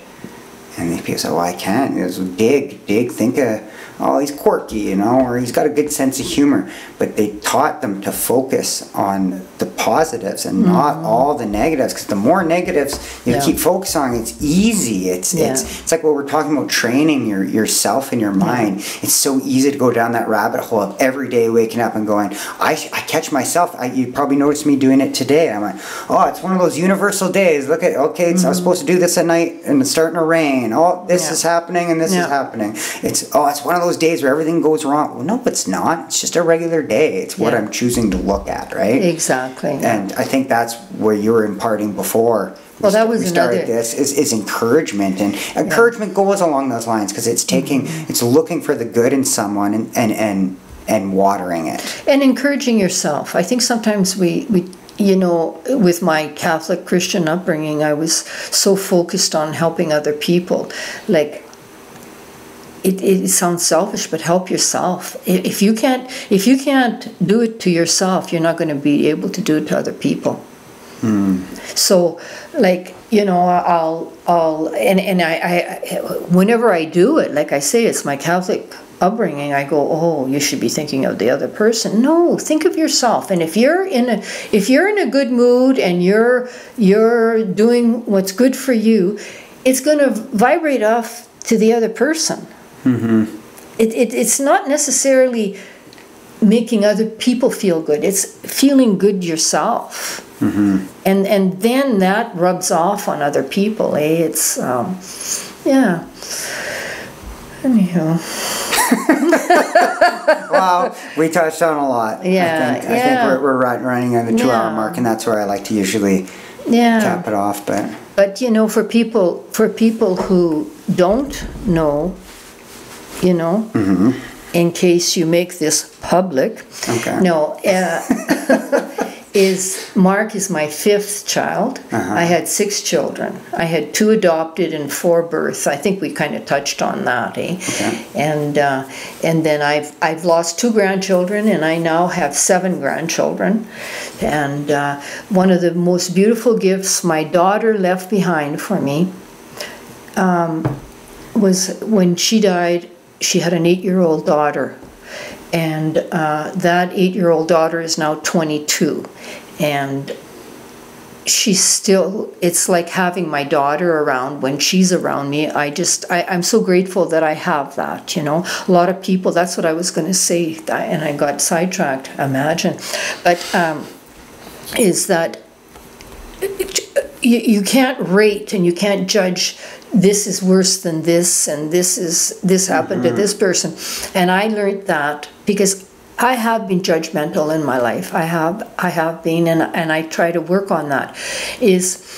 And the people said, well, I can't. It was dig, dig, think of, oh, he's quirky, you know, or he's got a good sense of humor. But they taught them to focus on the positives and not mm-hmm. all the negatives. Because the more negatives you Yeah. keep focusing on, it's easy. It's Yeah. it's it's like what we're talking about training your yourself and your mind. It's so easy to go down that rabbit hole of every day waking up and going. I, I catch myself. I, you probably noticed me doing it today. I'm like, oh, it's one of those universal days. Look at okay, it's, I was mm-hmm. supposed to do this at night and it's starting to rain oh, this Yeah. is happening and this is happening. It's, oh, it's one of those days where everything goes wrong. Well, no, it's not. It's just a regular day. It's what I'm choosing to look at, right? Exactly. And I think that's where you were imparting before. we Well, that was we started another- this is, is encouragement and encouragement goes along those lines because it's taking Mm-hmm. it's looking for the good in someone and and and, and watering it. and encouraging yourself. I think sometimes we, we, you know, with my Catholic Christian upbringing, I was so focused on helping other people. Like, it, it sounds selfish, but help yourself. If you can't, if you can't do it to yourself, you're not going to be able to do it to other people. Hmm. So, like you know, I'll I'll and and I, I whenever I do it, like I say, it's my Catholic upbringing. I go, oh, you should be thinking of the other person. No, think of yourself. And if you're in a if you're in a good mood and you're you're doing what's good for you, it's going to vibrate off to the other person. It, it it's not necessarily making other people feel good. It's feeling good yourself. And and then that rubs off on other people. Eh? It's um, yeah. Anyhow, Wow, we touched on a lot. Yeah, I think, I think yeah. we're, we're right, running on the two hour Yeah. mark, and that's where I like to usually yeah. cap it off. But But you know, for people for people who don't know, you know, in case you make this public, Okay. no, uh, is Mark is my fifth child. I had six children. I had two adopted and four births. I think we kind of touched on that, eh? Okay. And uh, and then I've I've lost two grandchildren, and I now have seven grandchildren. And uh, one of the most beautiful gifts my daughter left behind for me um, was when she died. She had an eight-year-old daughter, and uh, that eight-year-old daughter is now 22, and she's still it's like having my daughter around when she's around me. I just I, i'm so grateful that i have that you know? A lot of people that's what i was going to say and i got sidetracked imagine. But um, is that you, you can't rate and you can't judge this is worse than this and this is this happened to this person and i learned that because i have been judgmental in my life i have i have been and, and i try to work on that is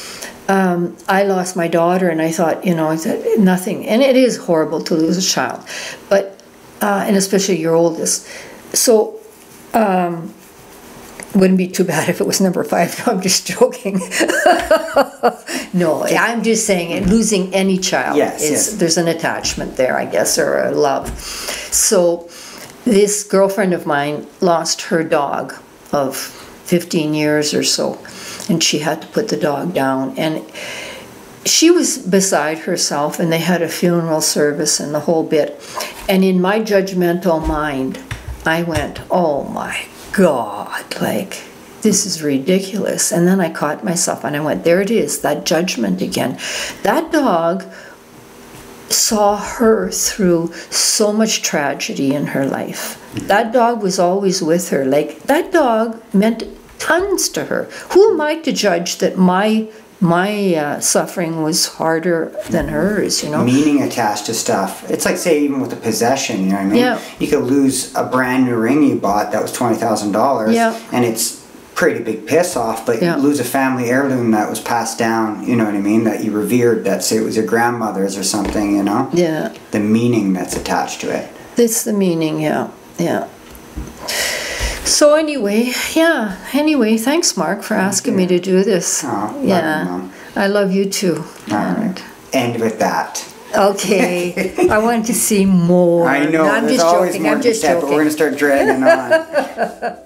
um, I lost my daughter, and I thought, you know, nothing. And it is horrible to lose a child, but uh, and especially your oldest. So um, wouldn't be too bad if it was number five. No, I'm just joking. no, I'm just saying it, losing any child Yes, is yes. there's an attachment there, I guess, or a love. So this girlfriend of mine lost her dog of 15 years or so, and she had to put the dog down. And she was beside herself, and they had a funeral service and the whole bit. And in my judgmental mind, I went, oh my God, like, this is ridiculous. And then I caught myself and I went, there it is, that judgment again. That dog saw her through so much tragedy in her life. That dog was always with her. Like, that dog meant tons to her. Who am I to judge that my my uh, suffering was harder than hers, you know? meaning attached to stuff. It's like say even with a possession, you know what I mean? Yeah. You could lose a brand new ring you bought that was twenty thousand dollars, Yeah. and it's pretty big piss off. But Yeah. you lose a family heirloom that was passed down. You know what I mean? That you revered. That say it was your grandmother's or something. You know? Yeah. The meaning that's attached to it. That's the meaning, yeah, yeah. So anyway, yeah. Anyway, thanks, Mark, for asking me to do this. Oh, you, yeah, Mom. I love you too. All right. End with that. Okay, I want to see more. I know. No, I'm there's just always joking. more I'm just step, but we're gonna start dragging on.